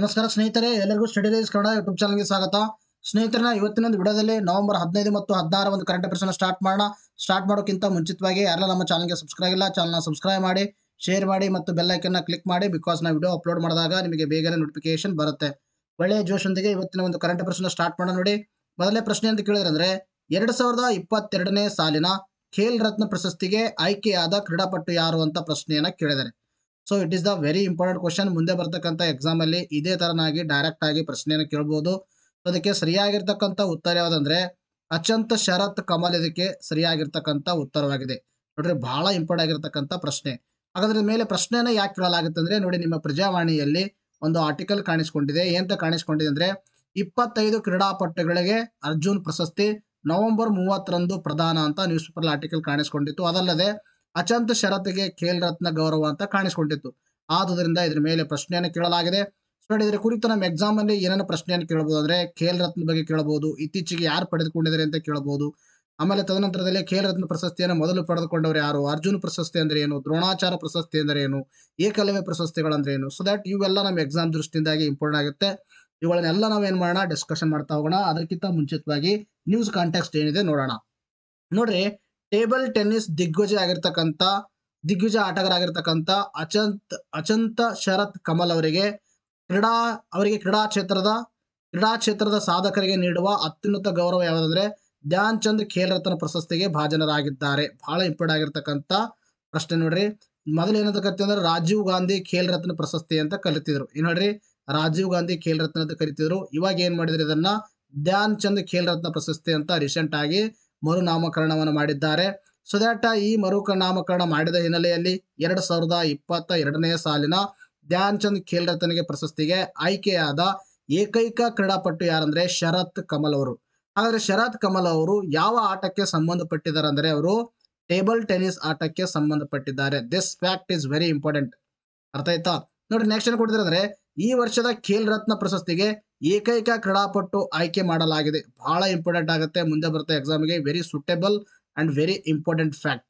ನಮಸ್ಕಾರ ಸ್ನೇಹಿತರೆ, ಎಲ್ಲರಿಗೂ ಸ್ಟಡಿ ರೈಸ್ ಕನ್ನಡ ಯೂಟ್ಯೂಬ್ ಚಾನಲ್ಗೆ ಸ್ವಾಗತ. ಇವತ್ತಿನ ಒಂದು ವಿಡಿಯೋದಲ್ಲಿ ನವೆಂಬರ್ ಹದಿನೈದು ಮತ್ತು ಹದಿನಾರ ಒಂದು ಕರೆಂಟ್ ಅಫೇರ್ಸ್ ಸ್ಟಾರ್ಟ್ ಮಾಡೋಣ. ಸ್ಟಾರ್ಟ್ ಮಾಡೋಕ್ಕಿಂತ ಮುಂಚಿತವಾಗಿ ಯಾರೆಲ್ಲ ನಮ್ಮ ಚಾನಲ್ಗೆ ಸಬ್ಸ್ಕ್ರೈಬ್ ಇಲ್ಲ ಚಾನಲ್ನ ಸಬ್ಸ್ಕ್ರೈಬ್ ಮಾಡಿ ಶೇರ್ ಮಾಡಿ ಮತ್ತು ಬೆಲ್ ಐಕನ್ನ ಕ್ಲಿಕ್ ಮಾಡಿ ಬಿಕಾಸ್ ನಾವು ವಿಡಿಯೋ ಅಪ್ಲೋಡ್ ಮಾಡಿದಾಗ ನಿಮಗೆ ಬೇಗನೆ ನೋಟಿಫಿಕೇಶನ್ ಬರುತ್ತೆ. ಒಳ್ಳೆಯ ಜೋಶೊಂದಿಗೆ ಇವತ್ತಿನ ಒಂದು ಕರೆಂಟ್ ಅಫೇರ್ಸ್ನ ಸ್ಟಾರ್ಟ್ ಮಾಡೋಣ ನೋಡಿ. ಮೊದಲೇ ಪ್ರಶ್ನೆ ಅಂತ ಕೇಳಿದ್ರೆ ಎರಡು ಸಾವಿರದ ಇಪ್ಪತ್ತೆರಡನೇ ಸಾಲಿನ ಖೇಲ್ ರತ್ನ ಪ್ರಶಸ್ತಿಗೆ ಆಯ್ಕೆಯಾದ ಕ್ರೀಡಾಪಟು ಯಾರು ಅಂತ ಪ್ರಶ್ನೆಯನ್ನು ಕೇಳಿದ್ದಾರೆ. So it is the very important question ಮುಂದೆ ಬರ್ತಕ್ಕಂಥ ಎಕ್ಸಾಮ್ ಅಲ್ಲಿ ಇದೇ ತರನಾಗಿ ಡೈರೆಕ್ಟ್ ಆಗಿ ಪ್ರಶ್ನೆಯನ್ನು ಕೇಳ್ಬೋದು. ಅದಕ್ಕೆ ಸರಿಯಾಗಿರ್ತಕ್ಕಂಥ ಉತ್ತರ ಯಾವುದಂದ್ರೆ, ಅಚಂತ ಶರತ್ ಕಮಲ್ ಇದಕ್ಕೆ ಸರಿಯಾಗಿರ್ತಕ್ಕಂಥ ಉತ್ತರವಾಗಿದೆ. ನೋಡ್ರಿ, ಬಹಳ ಇಂಪಾರ್ಟೆಂಟ್ ಆಗಿರ್ತಕ್ಕಂಥ ಪ್ರಶ್ನೆ. ಹಾಗಾದ್ರೆ ಮೇಲೆ ಪ್ರಶ್ನೆನ ಯಾಕೆ ಕೇಳಲಾಗುತ್ತೆ ಅಂದ್ರೆ, ನೋಡಿ ನಿಮ್ಮ ಪ್ರಜಾವಾಣಿಯಲ್ಲಿ ಒಂದು ಆರ್ಟಿಕಲ್ ಕಾಣಿಸ್ಕೊಂಡಿದೆ. ಏನಂತ ಕಾಣಿಸ್ಕೊಂಡಿದೆ ಅಂದ್ರೆ, ಇಪ್ಪತ್ತೈದು ಕ್ರೀಡಾಪಟುಗಳಿಗೆ ಅರ್ಜುನ್ ಪ್ರಶಸ್ತಿ ನವೆಂಬರ್ ಮೂವತ್ತರಂದು ಪ್ರಧಾನ ಅಂತ ನ್ಯೂಸ್ ಪೇಪರ್ ಆರ್ಟಿಕಲ್ ಕಾಣಿಸ್ಕೊಂಡಿತ್ತು. ಅದಲ್ಲದೆ ಅಚಂತ ಶರತ್ಗೆ ಖೇಲ್ ರತ್ನ ಗೌರವ ಅಂತ ಕಾಣಿಸ್ಕೊಂಡಿತ್ತು. ಆದುದರಿಂದ ಇದ್ರ ಮೇಲೆ ಪ್ರಶ್ನೆಯನ್ನು ಕೇಳಲಾಗಿದೆ. ಸೊ ಇದ್ರ ಕುರಿತು ನಮ್ಮ ಎಕ್ಸಾಮ್ ಅಲ್ಲಿ ಏನೇನು ಪ್ರಶ್ನೆಯನ್ನು ಕೇಳಬಹುದು ಅಂದ್ರೆ ಖೇಲ್ ರತ್ನ ಬಗ್ಗೆ ಕೇಳಬಹುದು, ಇತ್ತೀಚೆಗೆ ಯಾರು ಪಡೆದುಕೊಂಡಿದ್ದಾರೆ ಅಂತ ಕೇಳಬಹುದು. ಆಮೇಲೆ ತದನಂತರದಲ್ಲಿ ಖೇಲ್ ರತ್ನ ಪ್ರಶಸ್ತಿಯನ್ನು ಮೊದಲು ಪಡೆದುಕೊಂಡವರು ಯಾರು? ಅರ್ಜುನ್ ಪ್ರಶಸ್ತಿ ಅಂದ್ರೆ ಏನು? ದ್ರೋಣಾಚಾರ ಪ್ರಶಸ್ತಿ ಅಂದ್ರೆ ಏನು? ಏಕಲವ್ಯ ಪ್ರಶಸ್ತಿಗಳಂದ್ರೆ ಏನು? ಸೊ ದಟ್ ಇವೆಲ್ಲ ನಮ್ಮ ಎಕ್ಸಾಮ್ ದೃಷ್ಟಿಯಿಂದಾಗಿ ಇಂಪಾರ್ಟೆಂಟ್ ಆಗುತ್ತೆ. ಇವುಗಳನ್ನೆಲ್ಲ ನಾವು ಏನ್ ಮಾಡೋಣ? ಡಿಸ್ಕಷನ್ ಮಾಡ್ತಾ ಹೋಗೋಣ. ಅದಕ್ಕಿಂತ ಮುಂಚಿತವಾಗಿ ನ್ಯೂಸ್ ಕಾಂಟ್ಯಾಕ್ಸ್ ಏನಿದೆ ನೋಡೋಣ. ನೋಡ್ರಿ ಟೇಬಲ್ ಟೆನ್ನಿಸ್ ದಿಗ್ಗಜ ಆಗಿರ್ತಕ್ಕಂಥ, ದಿಗ್ಗಜ ಆಟಗಾರ ಆಗಿರ್ತಕ್ಕಂಥ ಅಚಂತ್, ಅಚಂತ ಶರತ್ ಕಮಲ್ ಅವರಿಗೆ ಕ್ರೀಡಾ ಅವರಿಗೆ ಕ್ರೀಡಾ ಕ್ಷೇತ್ರದ ಕ್ರೀಡಾ ಕ್ಷೇತ್ರದ ಸಾಧಕರಿಗೆ ನೀಡುವ ಅತ್ಯುನ್ನತ ಗೌರವ ಯಾವುದಂದ್ರೆ ಧ್ಯಾನ್ ಚಂದ್ ಖೇಲ್ ರತ್ನ ಪ್ರಶಸ್ತಿಗೆ ಭಾಜನರಾಗಿದ್ದಾರೆ. ಬಹಳ ಇಂಪಾರ್ಟೆಂಟ್ ಆಗಿರ್ತಕ್ಕಂಥ ಪ್ರಶ್ನೆ ನೋಡ್ರಿ. ಮೊದಲು ಕರಿತೀವಿ ಅಂದ್ರೆ ರಾಜೀವ್ ಗಾಂಧಿ ಖೇಲ್ ರತ್ನ ಪ್ರಶಸ್ತಿ ಅಂತ ಕರಿತಿದ್ರು ಏನ್ ನೋಡ್ರಿ, ರಾಜೀವ್ ಗಾಂಧಿ ಖೇಲ್ ರತ್ನ ಅಂತ ಕರಿತಿದ್ರು ಇವಾಗ ಏನ್ ಮಾಡಿದ್ರು ಇದನ್ನ? ಧ್ಯಾನ್ ಚಂದ್ ಖೇಲ್ ರತ್ನ ಪ್ರಶಸ್ತಿ ಅಂತ ರೀಸೆಂಟ್ ಆಗಿ ಮರುನಾಮಕರಣವನ್ನು ಮಾಡಿದ್ದಾರೆ. ಸೊ ದಟ್ ಈ ಮರುನಾಮಕರಣ ಮಾಡಿದ ಹಿನ್ನೆಲೆಯಲ್ಲಿ ಎರಡು ಸಾವಿರದ ಇಪ್ಪತ್ತ ಎರಡನೇ ಸಾಲಿನ ಧ್ಯಾನ್ ಚಂದ್ ಖೇಲ್ ರತ್ನಗೆ ಪ್ರಶಸ್ತಿಗೆ ಆಯ್ಕೆಯಾದ ಏಕೈಕ ಕ್ರೀಡಾಪಟು ಯಾರಂದ್ರೆ ಶರತ್ ಕಮಲ್ ಅವರು. ಹಾಗಾದ್ರೆ ಶರತ್ ಕಮಲ್ ಅವರು ಯಾವ ಆಟಕ್ಕೆ ಸಂಬಂಧಪಟ್ಟಿದ್ದಾರೆ ಅಂದ್ರೆ ಅವರು ಟೇಬಲ್ ಟೆನ್ನಿಸ್ ಆಟಕ್ಕೆ ಸಂಬಂಧಪಟ್ಟಿದ್ದಾರೆ. This fact is very important ಅರ್ಥ ಆಯ್ತಾ? ನೋಡಿ ನೆಕ್ಸ್ಟ್ ಏನ್ ಕೊಡ್ತಾರೆ ಅಂದ್ರೆ ಈ ವರ್ಷದ ಖೇಲ್ ರತ್ನ ಪ್ರಶಸ್ತಿಗೆ ಏಕೈಕ ಕ್ರೀಡಾಪಟು ಆಯ್ಕೆ ಮಾಡಲಾಗಿದೆ. ಬಹಳ ಇಂಪಾರ್ಟೆಂಟ್ ಆಗುತ್ತೆ. ಮುಂದೆ ಬರುತ್ತೆ ಎಕ್ಸಾಮ್ಗೆ very suitable and very important fact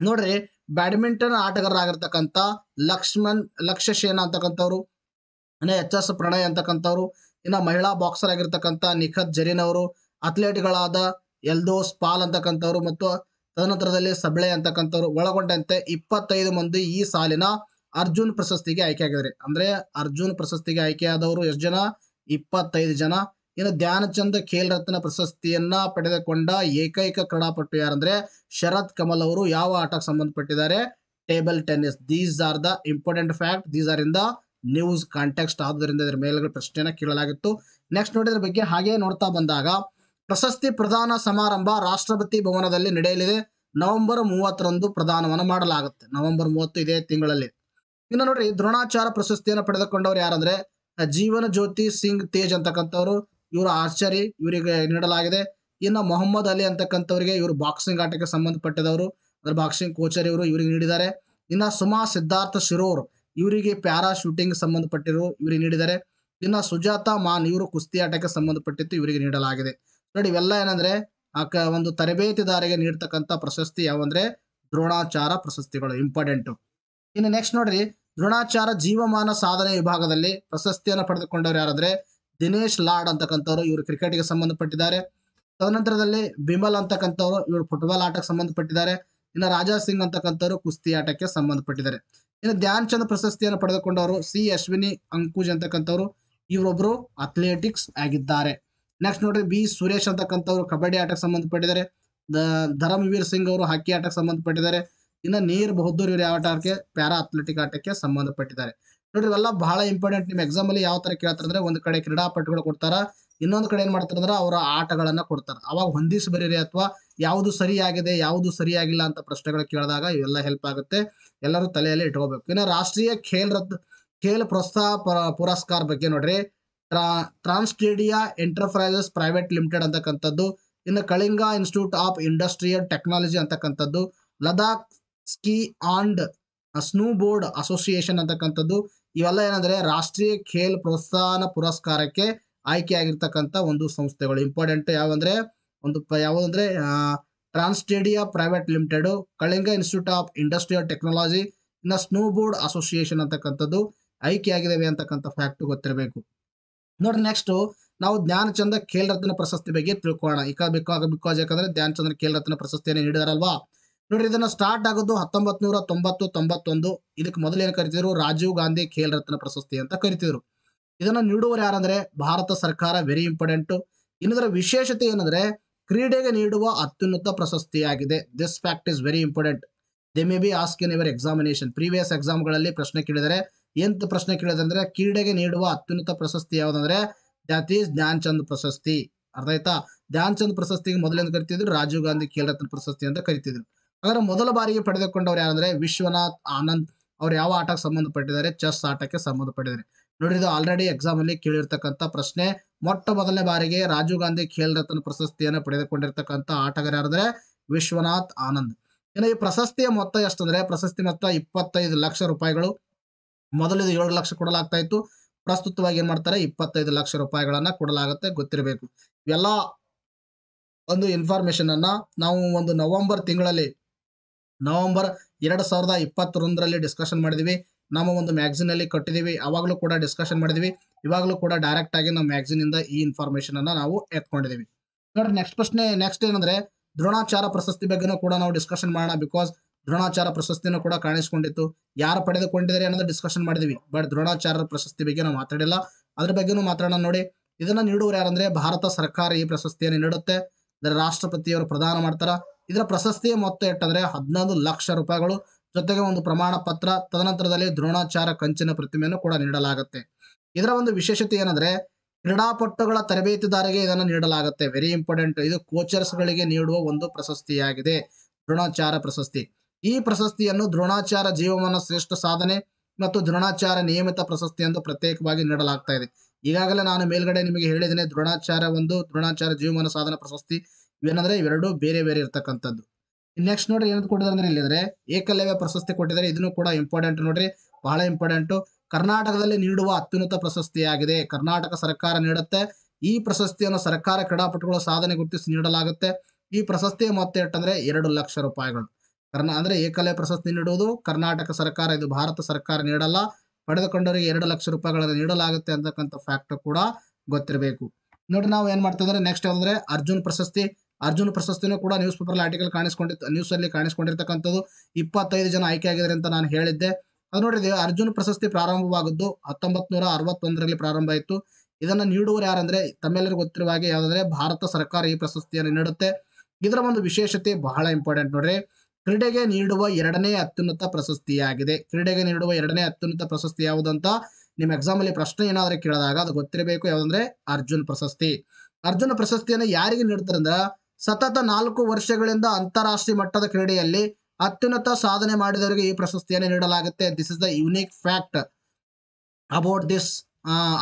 ನೋಡ್ರಿ ಬ್ಯಾಡ್ಮಿಂಟನ್ ಆಟಗಾರರಾಗಿರ್ತಕ್ಕಂಥ ಲಕ್ಷ್ಮಣ್ ಲಕ್ಷ್ಯ ಸೇನ ಅಂತಕ್ಕಂಥವ್ರು ಎಚ್ ಎಸ್ ಪ್ರಣಯ್ ಅಂತಕ್ಕಂಥವ್ರು, ಇನ್ನು ಮಹಿಳಾ ಬಾಕ್ಸರ್ ಆಗಿರ್ತಕ್ಕಂಥ ನಿಖತ್ ಜರೀನ್ ಅವರು ಅಥ್ಲೇಟ್ಗಳಾದ ಎಲ್ದೋಸ್ ಪಾಲ್ ಅಂತಕ್ಕಂಥವ್ರು ಮತ್ತು ತದನಂತರದಲ್ಲಿ ಸಬಳೆ ಅಂತಕ್ಕಂಥವ್ರು, ಒಳಗೊಂಡಂತೆ ಇಪ್ಪತ್ತೈದು ಮಂದಿ ಈ ಸಾಲಿನ ಅರ್ಜುನ್ ಪ್ರಶಸ್ತಿಗೆ ಆಯ್ಕೆ ಆಗಿದ್ದಾರೆ. ಅಂದ್ರೆ ಅರ್ಜುನ್ ಪ್ರಶಸ್ತಿಗೆ ಆಯ್ಕೆಯಾದವರು ಎಷ್ಟು ಜನ? ಇಪ್ಪತ್ತೈದು ಜನ. ಇನ್ನು ಧ್ಯಾನಚಂದ್ ಖೇಲ್ ರತ್ನ ಪ್ರಶಸ್ತಿಯನ್ನ ಪಡೆದುಕೊಂಡ ಏಕೈಕ ಕ್ರೀಡಾಪಟು ಯಾರಂದ್ರೆ ಶರತ್ ಕಮಲ್ ಅವರು. ಯಾವ ಆಟಕ್ಕೆ ಸಂಬಂಧಪಟ್ಟಿದ್ದಾರೆ? Table tennis. These are the important fact these are in the news context ಆದ್ದರಿಂದ ಇದರ ಮೇಲ್ಗಡೆ ಪ್ರಶ್ನೆಯನ್ನ ಕೇಳಲಾಗಿತ್ತು. ನೆಕ್ಸ್ಟ್ ನೋಡಿದ್ರ ಬಗ್ಗೆ ಹಾಗೆ ನೋಡ್ತಾ ಬಂದಾಗ, ಪ್ರಶಸ್ತಿ ಪ್ರದಾನ ಸಮಾರಂಭ ರಾಷ್ಟ್ರಪತಿ ಭವನದಲ್ಲಿ ನಡೆಯಲಿದೆ. ನವೆಂಬರ್ ಮೂವತ್ತರಂದು ಪ್ರದಾನವನ್ನು ಮಾಡಲಾಗುತ್ತೆ. ನವೆಂಬರ್ ಮೂವತ್ತು ಇದೇ ತಿಂಗಳಲ್ಲಿ. ಇನ್ನು ನೋಡ್ರಿ ದ್ರೋಣಾಚಾರ ಪ್ರಶಸ್ತಿಯನ್ನು ಪಡೆದುಕೊಂಡವ್ರು ಯಾರಂದ್ರೆ ಜೀವನ ಜ್ಯೋತಿ ಸಿಂಗ್ ತೇಜ್ ಅಂತಕ್ಕಂಥವ್ರು, ಇವರು ಆರ್ಚರಿ ಇವರಿಗೆ ನೀಡಲಾಗಿದೆ. ಇನ್ನು ಮೊಹಮ್ಮದ್ ಅಲಿ ಅಂತಕ್ಕಂಥವ್ರಿಗೆ ಇವರು ಬಾಕ್ಸಿಂಗ್ ಆಟಕ್ಕೆ ಸಂಬಂಧಪಟ್ಟಿದವರು. ಅಂದ್ರೆ ಬಾಕ್ಸಿಂಗ್ ಕೋಚರ್ ಇವರು ಇವರಿಗೆ ನೀಡಿದ್ದಾರೆ. ಇನ್ನು ಸುಮಾ ಸಿದ್ಧಾರ್ಥ ಶಿರೋರ್, ಇವರಿಗೆ ಪ್ಯಾರಾ ಶೂಟಿಂಗ್ ಸಂಬಂಧಪಟ್ಟಿರು ಇವರಿಗೆ ನೀಡಿದ್ದಾರೆ. ಇನ್ನು ಸುಜಾತ ಮಾನ್, ಇವರು ಕುಸ್ತಿ ಆಟಕ್ಕೆ ಸಂಬಂಧಪಟ್ಟಿದ್ದು ಇವರಿಗೆ ನೀಡಲಾಗಿದೆ. ನೋಡಿ, ಇವೆಲ್ಲ ಏನಂದ್ರೆ ಕ ಒಂದು ತರಬೇತಿದಾರಿಗೆ ನೀಡ್ತಕ್ಕಂಥ ಪ್ರಶಸ್ತಿ ಯಾವಂದ್ರೆ, ದ್ರೋಣಾಚಾರ ಪ್ರಶಸ್ತಿಗಳು, ಇಂಪಾರ್ಟೆಂಟ್. ಇನ್ನು ನೆಕ್ಸ್ಟ್ ನೋಡ್ರಿ ದ್ರೋಣಾಚಾರ ಜೀವಮಾನ ಸಾಧನೆ ವಿಭಾಗದಲ್ಲಿ ಪ್ರಶಸ್ತಿಯನ್ನು ಪಡೆದುಕೊಂಡವ್ರು ಯಾರಾದ್ರೆ ದಿನೇಶ್ ಲಾಡ್ ಅಂತಕ್ಕಂಥವ್ರು. ಇವರು ಕ್ರಿಕೆಟ್ಗೆ ಸಂಬಂಧಪಟ್ಟಿದ್ದಾರೆ. ತದನಂತರದಲ್ಲಿ ಬಿಮಲ್ ಅಂತಕ್ಕಂಥವ್ರು, ಇವರು ಫುಟ್ಬಾಲ್ ಆಟಕ್ಕೆ ಸಂಬಂಧಪಟ್ಟಿದ್ದಾರೆ. ಇನ್ನು ರಾಜಾ ಸಿಂಗ್ ಅಂತಕ್ಕಂಥವ್ರು ಕುಸ್ತಿ ಆಟಕ್ಕೆ ಸಂಬಂಧಪಟ್ಟಿದ್ದಾರೆ. ಇನ್ನು ಧ್ಯಾನ್ ಚಂದ್ ಪ್ರಶಸ್ತಿಯನ್ನು ಪಡೆದುಕೊಂಡವರು ಸಿ ಅಶ್ವಿನಿ ಅಂಕುಜ್ ಅಂತಕ್ಕಂಥವ್ರು. ಇವರೊಬ್ಬರು ಅಥ್ಲೆಟಿಕ್ಸ್ ಆಗಿದ್ದಾರೆ. ನೆಕ್ಸ್ಟ್ ನೋಡ್ರಿ, ಬಿ ಸುರೇಶ್ ಅಂತಕ್ಕಂಥವ್ರು ಕಬಡ್ಡಿ ಆಟಕ್ಕೆ ಸಂಬಂಧಪಟ್ಟಿದ್ದಾರೆ. ಧರ್ಮವೀರ್ ಸಿಂಗ್ ಅವರು ಹಾಕಿ ಆಟಕ್ಕೆ ಸಂಬಂಧಪಟ್ಟಿದ್ದಾರೆ. ಇನ್ನು ನೀರ್ ಬಹದ್ದೂರ್ ಇವರು ಯಾವ ಆಟಕ್ಕೆ ಪ್ಯಾರಾ ಅಥ್ಲೆಟಿಕ್ ಆಟಕ್ಕೆ ಸಂಬಂಧಪಟ್ಟಿದ್ದಾರೆ. ನೋಡ್ರಿ, ಇವೆಲ್ಲ ಬಹಳ ಇಂಪಾರ್ಟೆಂಟ್ ನಿಮ್ಮ ಎಕ್ಸಾಮ್ ಅಲ್ಲಿ ಯಾವ ತರ ಕೇಳ್ತಾರೆ ಅಂದ್ರೆ ಒಂದ್ ಕಡೆ ಕ್ರೀಡಾಪಟುಗಳು ಕೊಡ್ತಾರ, ಇನ್ನೊಂದು ಕಡೆ ಏನ್ ಮಾಡ್ತಾರೆ ಅಂದ್ರೆ ಅವರ ಆಟಗಳನ್ನ ಕೊಡ್ತಾರೆ. ಅವಾಗ ಹೊಂದಿಸಿ ಬರೀರಿ ಅಥವಾ ಯಾವುದು ಸರಿಯಾಗಿದೆ, ಯಾವುದು ಸರಿಯಾಗಿಲ್ಲ ಅಂತ ಪ್ರಶ್ನೆಗಳು ಕೇಳಿದಾಗ ಇವೆಲ್ಲ ಹೆಲ್ಪ್ ಆಗುತ್ತೆ. ಎಲ್ಲರೂ ತಲೆಯಲ್ಲಿ ಇಟ್ಕೋಬೇಕು. ಇನ್ನು ರಾಷ್ಟ್ರೀಯ ಖೇಲ್ ರತ್ ಖೇಲ್ ಪ್ರೋತ್ಸಾಹ ಪುರಸ್ಕಾರ ಬಗ್ಗೆ ನೋಡ್ರಿ. ಟ್ರಾ ಟ್ರಾನ್ಸ್ಟೇಡಿಯಾ ಎಂಟರ್ಪ್ರೈಸಸ್ ಪ್ರೈವೇಟ್ ಲಿಮಿಟೆಡ್ ಅಂತಕ್ಕಂಥದ್ದು, ಇನ್ನು Kalinga institute of industrial technology ಅಂತಕ್ಕಂಥದ್ದು Ladakh ski and snowboard association ಅಂತಕ್ಕಂಥದ್ದು. ಇವೆಲ್ಲ ಏನಂದ್ರೆ ರಾಷ್ಟ್ರೀಯ ಖೇಲ್ ಪ್ರೋತ್ಸಾಹನ ಪುರಸ್ಕಾರಕ್ಕೆ ಆಯ್ಕೆಯಾಗಿರ್ತಕ್ಕಂಥ ಒಂದು ಸಂಸ್ಥೆಗಳು. ಇಂಪಾರ್ಟೆಂಟ್ ಯಾವಂದ್ರೆ ಒಂದು ಯಾವುದಂದ್ರೆ Transstadia private limited Kalinga institute of industrial technology ಇನ್ನು ಸ್ನೋಬೋರ್ಡ್ ಅಸೋಸಿಯೇಷನ್ ಅಂತಕ್ಕಂಥದ್ದು ಆಯ್ಕೆಯಾಗಿದ್ದಾವೆ ಅಂತಕ್ಕಂಥ ಫ್ಯಾಕ್ಟ್ ಗೊತ್ತಿರಬೇಕು. ನೋಡಿ ನೆಕ್ಸ್ಟ್ ನಾವು ಜ್ಞಾನಚಂದ್ರ ಖೇಲ್ ರತ್ನ ಪ್ರಶಸ್ತಿ ಬಗ್ಗೆ ತಿಳ್ಕೊಳ್ಳೋಣ ಈಗ ಬಿಕಾಸ್ ಬಿಕಾಸ್ ಯಾಕಂದ್ರೆ ಧ್ಯಾನಚಂದ್ರ ಖೇಲ್ ರತ್ನ ಪ್ರಶಸ್ತಿಯನ್ನು ನೀಡಿದಾರಲ್ವಾ? ನೋಡ್ರಿ, ಇದನ್ನ ಸ್ಟಾರ್ಟ್ ಆಗೋದು ಹತ್ತೊಂಬತ್ ನೂರ ತೊಂಬತ್ತು, ತೊಂಬತ್ತೊಂದು. ಇದಕ್ಕೆ ಮೊದಲು ಏನು ಕರಿತಿದ್ರು? ರಾಜೀವ್ ಗಾಂಧಿ ಖೇಲ್ ರತ್ನ ಪ್ರಶಸ್ತಿ ಅಂತ ಕರಿತಿದ್ರು. ಇದನ್ನ ನೀಡುವವರು ಯಾರಂದ್ರೆ? ಭಾರತ ಸರ್ಕಾರ ವೆರಿ ಇಂಪಾರ್ಟೆಂಟ್ ಇನ್ನದರ ವಿಶೇಷತೆ ಏನಂದ್ರೆ, ಕ್ರೀಡೆಗೆ ನೀಡುವ ಅತ್ಯುನ್ನತ ಪ್ರಶಸ್ತಿಯಾಗಿದೆ. This fact is very important they may be ask in ever examination previous ಎಕ್ಸಾಮ್ಗಳಲ್ಲಿ ಪ್ರಶ್ನೆ ಕೇಳಿದರೆ, ಎಂತ ಪ್ರಶ್ನೆ ಕೇಳಿದ್ರೆ ಕ್ರೀಡೆಗೆ ನೀಡುವ ಅತ್ಯುನ್ನತ ಪ್ರಶಸ್ತಿ ಯಾವುದಂದ್ರೆ ದಟ್ ಈಸ್ ಧ್ಯಾನ್ ಚಂದ್ ಪ್ರಶಸ್ತಿ. ಅರ್ಥ ಆಯ್ತಾ? ಧ್ಯಾನ್ ಚಂದ್ ಪ್ರಶಸ್ತಿಗೆ ಮೊದಲೇನು ಕರಿತಿದ್ರು? ರಾಜೀವ್ ಗಾಂಧಿ ಖೇಲ್ ರತ್ನ ಪ್ರಶಸ್ತಿ ಅಂತ ಕರಿತಿದ್ರು. ಅದರ ಮೊದಲ ಬಾರಿಗೆ ಪಡೆದುಕೊಂಡವ್ರು ಯಾರಂದ್ರೆ ವಿಶ್ವನಾಥ್ ಆನಂದ್. ಅವ್ರು ಯಾವ ಆಟಕ್ಕೆ ಸಂಬಂಧಪಟ್ಟಿದ್ದಾರೆ? ಚೆಸ್ ಆಟಕ್ಕೆ ಸಂಬಂಧಪಟ್ಟಿದ್ದಾರೆ. ನೋಡಿ ಇದು ಆಲ್ರೆಡಿ ಎಕ್ಸಾಮ್ ಅಲ್ಲಿ ಕೇಳಿರ್ತಕ್ಕಂಥ ಪ್ರಶ್ನೆ. ಮೊಟ್ಟ ಮೊದಲನೇ ಬಾರಿಗೆ ರಾಜೀವ್ ಗಾಂಧಿ ಖೇಲ್ ರತ್ನ ಪ್ರಶಸ್ತಿಯನ್ನು ಪಡೆದುಕೊಂಡಿರ್ತಕ್ಕಂಥ ಆಟಗಾರ ಯಾರಂದ್ರೆ ವಿಶ್ವನಾಥ್ ಆನಂದ್. ಇನ್ನು ಈ ಪ್ರಶಸ್ತಿಯ ಮೊತ್ತ ಎಷ್ಟಂದ್ರೆ, ಪ್ರಶಸ್ತಿ ಮೊತ್ತ ಇಪ್ಪತ್ತೈದು ಲಕ್ಷ ರೂಪಾಯಿಗಳು. ಮೊದಲು ಇದು ಏಳು ಲಕ್ಷ ಕೊಡಲಾಗ್ತಾ ಇತ್ತು. ಪ್ರಸ್ತುತವಾಗಿ ಏನ್ ಮಾಡ್ತಾರೆ? ಇಪ್ಪತ್ತೈದು ಲಕ್ಷ ರೂಪಾಯಿಗಳನ್ನ ಕೊಡಲಾಗುತ್ತೆ, ಗೊತ್ತಿರಬೇಕು. ಇವೆಲ್ಲ ಒಂದು ಇನ್ಫಾರ್ಮೇಶನ್ ಅನ್ನ ನಾವು ಒಂದು ನವೆಂಬರ್ ತಿಂಗಳಲ್ಲಿ ನವೆಂಬರ್ ಎರಡು ಸಾವಿರದ ಇಪ್ಪತ್ತೊಂದರಲ್ಲಿ ಡಿಸ್ಕಷನ್ ಮಾಡಿದ್ವಿ. ನಮ್ಮ ಒಂದು ಮ್ಯಾಗ್ಝಿನಲ್ಲಿ ಕಟ್ಟಿದೀವಿ ಅವಾಗಲೂ ಕೂಡ ಡಿಸ್ಕಷನ್ ಮಾಡಿದ್ವಿ. ಇವಾಗಲೂ ಕೂಡ ಡೈರೆಕ್ಟ್ ಆಗಿ ನಮ್ಮ ಮ್ಯಾಗ್ಝಿನಿಂದ ಈ ಇನ್ಫಾರ್ಮೇಶನ್ ಅನ್ನ ನಾವು ಎತ್ಕೊಂಡಿದ್ದೀವಿ. ನೋಡಿ ನೆಕ್ಸ್ಟ್ ಪ್ರಶ್ನೆ ನೆಕ್ಸ್ಟ್ ಏನಂದ್ರೆ, ದ್ರೋಣಾಚಾರ ಪ್ರಶಸ್ತಿ ಬಗ್ಗೆನೂ ಕೂಡ ನಾವು ಡಿಸ್ಕಷನ್ ಮಾಡೋಣ ಬಿಕಾಸ್ ದ್ರೋಣಾಚಾರ ಪ್ರಶಸ್ತಿನೂ ಕೂಡ ಕಾಣಿಸ್ಕೊಂಡಿತ್ತು. ಯಾರು ಪಡೆದುಕೊಂಡಿದ್ದಾರೆ ಅನ್ನೋದು ಡಿಸ್ಕಷನ್ ಮಾಡಿದ್ವಿ ಬಟ್ ದ್ರೋಣಾಚಾರ ಪ್ರಶಸ್ತಿ ಬಗ್ಗೆ ನಾವು ಮಾತಾಡಿಲ್ಲ. ಅದ್ರ ಬಗ್ಗೆನೂ ಮಾತಾಡೋಣ ನೋಡಿ. ಇದನ್ನ ನೀಡುವರು ಯಾರಂದ್ರೆ, ಭಾರತ ಸರ್ಕಾರ ಈ ಪ್ರಶಸ್ತಿಯನ್ನು ನೀಡುತ್ತೆ. ಇದರ ರಾಷ್ಟ್ರಪತಿಯವರು ಪ್ರದಾನ ಮಾಡ್ತಾರ. ಇದರ ಪ್ರಶಸ್ತಿಯ ಮೊತ್ತ ಎಟ್ಟಂದ್ರೆ ಹದಿನೈದು ಲಕ್ಷ ರೂಪಾಯಿಗಳು. ಜೊತೆಗೆ ಒಂದು ಪ್ರಮಾಣ ಪತ್ರ, ತದನಂತರದಲ್ಲಿ ದ್ರೋಣಾಚಾರ ಕಂಚಿನ ಪ್ರತಿಮೆಯನ್ನು ಕೂಡ ನೀಡಲಾಗುತ್ತೆ. ಇದರ ಒಂದು ವಿಶೇಷತೆ ಏನಂದ್ರೆ, ಕ್ರೀಡಾಪಟುಗಳ ತರಬೇತಿದಾರಿಗೆ ಇದನ್ನು ನೀಡಲಾಗುತ್ತೆ. ವೆರಿ ಇಂಪಾರ್ಟೆಂಟ್ ಇದು ಕೋಚರ್ಸ್ ಗಳಿಗೆ ನೀಡುವ ಒಂದು ಪ್ರಶಸ್ತಿಯಾಗಿದೆ. ದ್ರೋಣಾಚಾರ ಪ್ರಶಸ್ತಿ. ಈ ಪ್ರಶಸ್ತಿಯನ್ನು ದ್ರೋಣಾಚಾರ ಜೀವಮಾನ ಶ್ರೇಷ್ಠ ಸಾಧನೆ ಮತ್ತು ದ್ರೋಣಾಚಾರ ನಿಯಮಿತ ಪ್ರಶಸ್ತಿ ಎಂದು ಪ್ರತ್ಯೇಕವಾಗಿ ನೀಡಲಾಗ್ತಾ ಇದೆ. ಈಗಾಗಲೇ ನಾನು ಮೇಲ್ಗಡೆ ನಿಮಗೆ ಹೇಳಿದ್ದೇನೆ, ದ್ರೋಣಾಚಾರ ಒಂದು, ದ್ರೋಣಾಚಾರ ಜೀವಮಾನ ಸಾಧನ ಪ್ರಶಸ್ತಿ. ಇವೇನಂದ್ರೆ ಇವೆರಡು ಬೇರೆ ಬೇರೆ ಇರ್ತಕ್ಕಂಥದ್ದು. ನೆಕ್ಸ್ಟ್ ನೋಡ್ರಿ ಏನಂತ ಕೊಟ್ಟಿದ್ದಾರೆ ಅಂದ್ರೆ ಇಲ್ಲಿದ್ರೆ ಏಕಲವ್ಯ ಪ್ರಶಸ್ತಿ ಕೊಟ್ಟಿದ್ದಾರೆ. ಇದನ್ನು ಕೂಡ ಇಂಪಾರ್ಟೆಂಟ್ ನೋಡ್ರಿ. ಬಹಳ ಇಂಪಾರ್ಟೆಂಟ್ ಕರ್ನಾಟಕದಲ್ಲಿ ನೀಡುವ ಅತ್ಯುನ್ನತ ಪ್ರಶಸ್ತಿಯಾಗಿದೆ ಕರ್ನಾಟಕ ಸರ್ಕಾರ ನೀಡುತ್ತೆ. ಈ ಪ್ರಶಸ್ತಿಯನ್ನು ಸರ್ಕಾರ ಕ್ರೀಡಾಪಟುಗಳ ಸಾಧನೆ ಗುರುತಿಸಿ ನೀಡಲಾಗುತ್ತೆ. ಈ ಪ್ರಶಸ್ತಿಯ ಮೊತ್ತ ಎಟ್ಟಂದ್ರೆ ಎರಡು ಲಕ್ಷ ರೂಪಾಯಿಗಳು. ಕರ್ನಾ ಅಂದ್ರೆ ಏಕಲವ್ಯ ಪ್ರಶಸ್ತಿ ನೀಡುವುದು. ಕರ್ನಾಟಕ ಸರ್ಕಾರ, ಇದು ಭಾರತ ಸರ್ಕಾರ ನೀಡಲ್ಲ. ಪಡೆದುಕೊಂಡವರಿಗೆ ಎರಡು ಲಕ್ಷ ರೂಪಾಯಿಗಳನ್ನು ನೀಡಲಾಗುತ್ತೆ ಅಂತಕ್ಕಂಥ ಫ್ಯಾಕ್ಟ್ ಕೂಡ ಗೊತ್ತಿರಬೇಕು. ನೋಡಿ ನಾವು ಏನ್ ಮಾಡ್ತಿದ್ರೆ ನೆಕ್ಸ್ಟ್ ಯಾವ್ದಂದ್ರೆ ಅರ್ಜುನ್ ಪ್ರಶಸ್ತಿ. ಅರ್ಜುನ್ ಪ್ರಶಸ್ತಿನೂ ಕೂಡ ನ್ಯೂಸ್ ಪೇಪರ್ ಆರ್ಟಿಕಲ್ ಕಾಣಿಸ್ಕೊಂಡಿ ನ್ಯೂಸ್ ಅಲ್ಲಿ ಕಾಣಿಸ್ಕೊಂಡಿರ್ತಕ್ಕಂಥದ್ದು ಇಪ್ಪತ್ತೈದು ಜನ ಆಯ್ಕೆ ಆಗಿದ್ದಾರೆ ಅಂತ ನಾನು ಹೇಳಿದ್ದೆ. ಅದು ನೋಡಿದ್ರೆ, ಅರ್ಜುನ್ ಪ್ರಶಸ್ತಿ ಪ್ರಾರಂಭವಾಗಿದ್ದು ಹತ್ತೊಂಬತ್ ನೂರ ಅರವತ್ತೊಂದರಲ್ಲಿ ಪ್ರಾರಂಭ ಆಯಿತು. ಇದನ್ನು ನೀಡುವರು ಯಾರಂದ್ರೆ, ತಮ್ಮೆಲ್ಲರಿಗೂ ಗೊತ್ತಿರುವ ಹಾಗೆ ಯಾವುದಂದ್ರೆ, ಭಾರತ ಸರ್ಕಾರ ಈ ಪ್ರಶಸ್ತಿಯನ್ನು ನೀಡುತ್ತೆ. ಇದರ ಒಂದು ವಿಶೇಷತೆ ಬಹಳ ಇಂಪಾರ್ಟೆಂಟ್ ನೋಡ್ರಿ. ಕ್ರೀಡೆಗೆ ನೀಡುವ ಎರಡನೇ ಅತ್ಯುನ್ನತ ಪ್ರಶಸ್ತಿಯಾಗಿದೆ. ಕ್ರೀಡೆಗೆ ನೀಡುವ ಎರಡನೇ ಅತ್ಯುನ್ನತ ಪ್ರಶಸ್ತಿ ಯಾವುದಂತ ನಿಮ್ಮ ಎಕ್ಸಾಮ್ ಅಲ್ಲಿ ಪ್ರಶ್ನೆ ಏನಾದರೂ ಕೇಳಿದಾಗ ಅದು ಗೊತ್ತಿರಬೇಕು, ಯಾವುದಂದ್ರೆ ಅರ್ಜುನ್ ಪ್ರಶಸ್ತಿ. ಅರ್ಜುನ ಪ್ರಶಸ್ತಿಯನ್ನು ಯಾರಿಗೆ ನೀಡ್ತಾರೆ ಅಂದ್ರೆ ಸತತ ನಾಲ್ಕು ವರ್ಷಗಳಿಂದ ಅಂತಾರಾಷ್ಟ್ರೀಯ ಮಟ್ಟದ ಕ್ರೀಡೆಯಲ್ಲಿ ಅತ್ಯುನ್ನತ ಸಾಧನೆ ಮಾಡಿದವರಿಗೆ ಈ ಪ್ರಶಸ್ತಿಯನ್ನು ನೀಡಲಾಗುತ್ತೆ. This is the unique fact about this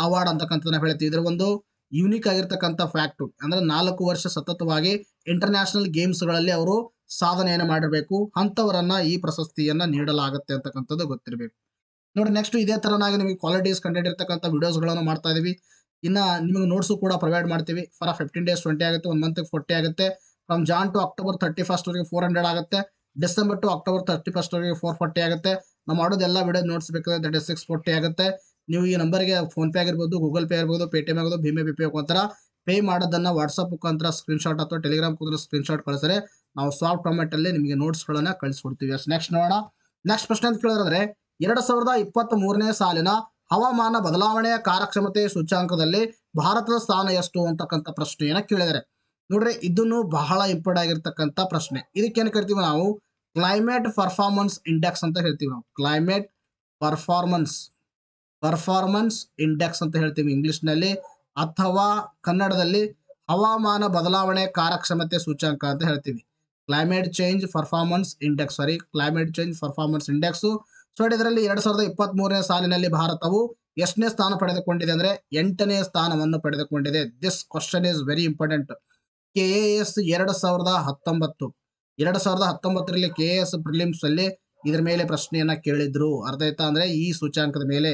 award ಅಂತಕ್ಕಂಥ ನಾವು ಹೇಳ್ತೀವಿ. ಇದರ ಒಂದು ಯುನಿಕ್ ಆಗಿರ್ತಕ್ಕಂಥ ಫ್ಯಾಕ್ಟ್ ಅಂದ್ರೆ ನಾಲ್ಕು ವರ್ಷ ಸತತವಾಗಿ ಇಂಟರ್ನ್ಯಾಷನಲ್ ಗೇಮ್ಸ್ಗಳಲ್ಲಿ ಅವರು ಸಾಧನೆಯನ್ನು ಮಾಡಿರಬೇಕು ಅಂಥವರನ್ನು ಈ ಪ್ರಶಸ್ತಿಯನ್ನ ನೀಡಲಾಗುತ್ತೆ ಅಂತಕ್ಕಂಥದ್ದು ಗೊತ್ತಿರಬೇಕು. ನೋಡಿ ನೆಕ್ಸ್ಟ್ ಇದೇ ತರನಾಗಿ ನಿಮಗೆ ಕ್ವಾಲಿಟೀಸ್ ಕಂಟೆಂಟ್ ಇರ್ತಕ್ಕಂಥ ವಿಡಿಯೋಸ್ಗಳನ್ನು ಮಾಡ್ತಾ ಇದೀವಿ. ಇನ್ನ ನಿಮಗೆ ನೋಟ್ಸು ಕೂಡ ಪ್ರೊವೈಡ್ ಮಾಡ್ತೀವಿ. ಫಾರ್ ಫಿಫ್ಟೀನ್ ಡೇಸ್ ಟ್ವೆಂಟಿ ಆಗುತ್ತೆ ಒಂದು ಮಂತ್ ಫೋರ್ಟಿ ಆಗುತ್ತೆ. From Jan to October thirty first ವರೆಗೆ ಫೋರ್ ಹಂಡ್ರೆಡ್ ಆಗುತ್ತೆ. ಡಿಸೆಂಬರ್ ಟು ಅಕ್ಟೋಬರ್ ತರ್ಟಿ ಫಸ್ಟ್ವರೆಗೆ ಫೋರ್ ಫಾರ್ಟಿ ಆಗುತ್ತೆ. ನಾವು ಮಾಡೋದೆಲ್ಲ ವಿಡಿಯೋ ನೋಟ್ಸ್ ಬೇಕಾದ್ರೆ ದಟ್ ಇಸ್ ಸಿಕ್ಸ್ ಫೋರ್ಟಿ ಆಗುತ್ತೆ. ನೀವು ಈ ನಂಬರ್ಗೆ ಫೋನ್ ಪೇ ಆಗಿರ್ಬೋದು ಗೂಗಲ್ ಪೇ ಆಗಿರ್ಬೋದು ಪೇಟಿಎಂ ಆಗೋದು ಭೀಮೆ ಪಿ ಮುಖಾಂತರ ಪೇ ಮಾಡೋದನ್ನ ವಾಟ್ಸಪ್ ಮುಖಾಂತರ ಸ್ಕ್ರೀನ್ಶಾಟ್ ಅಥವಾ ಟೆಲಿಗ್ರಾಮ್ ಮುಖಾಂತರ ಸ್ಕ್ರೀನ್ಶಾಟ್ ಕಳಿಸಿದ್ರೆ ನಾವು ಸಾಫ್ಟ್ ಫಾರ್ಮೆಟ್ ಅಲ್ಲಿ ನಿಮಗೆ ನೋಟ್ಸ್ಗಳನ್ನು ಕಳಿಸ್ಕೊಡ್ತೀವಿ. ನೆಕ್ಸ್ಟ್ ನೋಡೋಣ. ನೆಕ್ಸ್ಟ್ ಪ್ರಶ್ನೆ ಅಂತ ಕೇಳಿದ್ರೆ, ಎರಡು ಸಾವಿರದ ಇಪ್ಪತ್ತ್ ಮೂರನೇ ಸಾಲಿನ ಹವಾಮಾನ ಬದಲಾವಣೆಯ ಕಾರ್ಯಕ್ಷಮತೆ ಸೂಚ್ಯಾಂಕದಲ್ಲಿ ಭಾರತದ ಸ್ಥಾನ ಎಷ್ಟು ಅಂತಕ್ಕಂಥ ಪ್ರಶ್ನೆಯನ್ನು ಕೇಳಿದರೆ ನೋಡ್ರಿ, ಇದನ್ನು ಬಹಳ ಇಂಪಾರ್ಟ್ ಆಗಿರ್ತಕ್ಕಂಥ ಪ್ರಶ್ನೆ. ಇದಕ್ಕೇನು ಕರಿತೀವಿ ನಾವು? ಕ್ಲೈಮೇಟ್ ಪರ್ಫಾರ್ಮೆನ್ಸ್ ಇಂಡೆಕ್ಸ್ ಅಂತ ಹೇಳ್ತೀವಿ ನಾವು. ಕ್ಲೈಮೇಟ್ ಪರ್ಫಾರ್ಮೆನ್ಸ್ ಪರ್ಫಾರ್ಮೆನ್ಸ್ ಇಂಡೆಕ್ಸ್ ಅಂತ ಹೇಳ್ತೀವಿ ಇಂಗ್ಲಿಷ್ನಲ್ಲಿ ಅಥವಾ ಕನ್ನಡದಲ್ಲಿ ಹವಾಮಾನ ಬದಲಾವಣೆ ಕಾರ್ಯಕ್ಷಮತೆ ಸೂಚ್ಯಾಂಕ ಅಂತ ಹೇಳ್ತೀವಿ. Climate change performance index sorry climate change performance index so ಇದರಲ್ಲಿ ಎರಡ್ ಸಾವಿರದ ಇಪ್ಪತ್ತ್ ಮೂರನೇ ಸಾಲಿನಲ್ಲಿ ಭಾರತವು ಎಷ್ಟನೇ ಸ್ಥಾನ ಪಡೆದುಕೊಂಡಿದೆ ಅಂದ್ರೆ ಎಂಟನೇ ಸ್ಥಾನವನ್ನು ಪಡೆದುಕೊಂಡಿದೆ. This question is very important K A S ಎರಡ್ ಸಾವಿರದ ಹತ್ತೊಂಬತ್ತು. ಎರಡ್ ಸಾವಿರದ ಹತ್ತೊಂಬತ್ತರಲ್ಲಿ ಕೆ ಎ ಎಸ್ ಪ್ರಿಲಿಮ್ಸ್ ಅಲ್ಲಿ ಇದ್ರ ಮೇಲೆ ಪ್ರಶ್ನೆಯನ್ನ ಕೇಳಿದ್ರು. ಅರ್ಥ ಆಯ್ತಾ? ಅಂದ್ರೆ ಈ ಸೂಚ್ಯಾಂಕದ ಮೇಲೆ.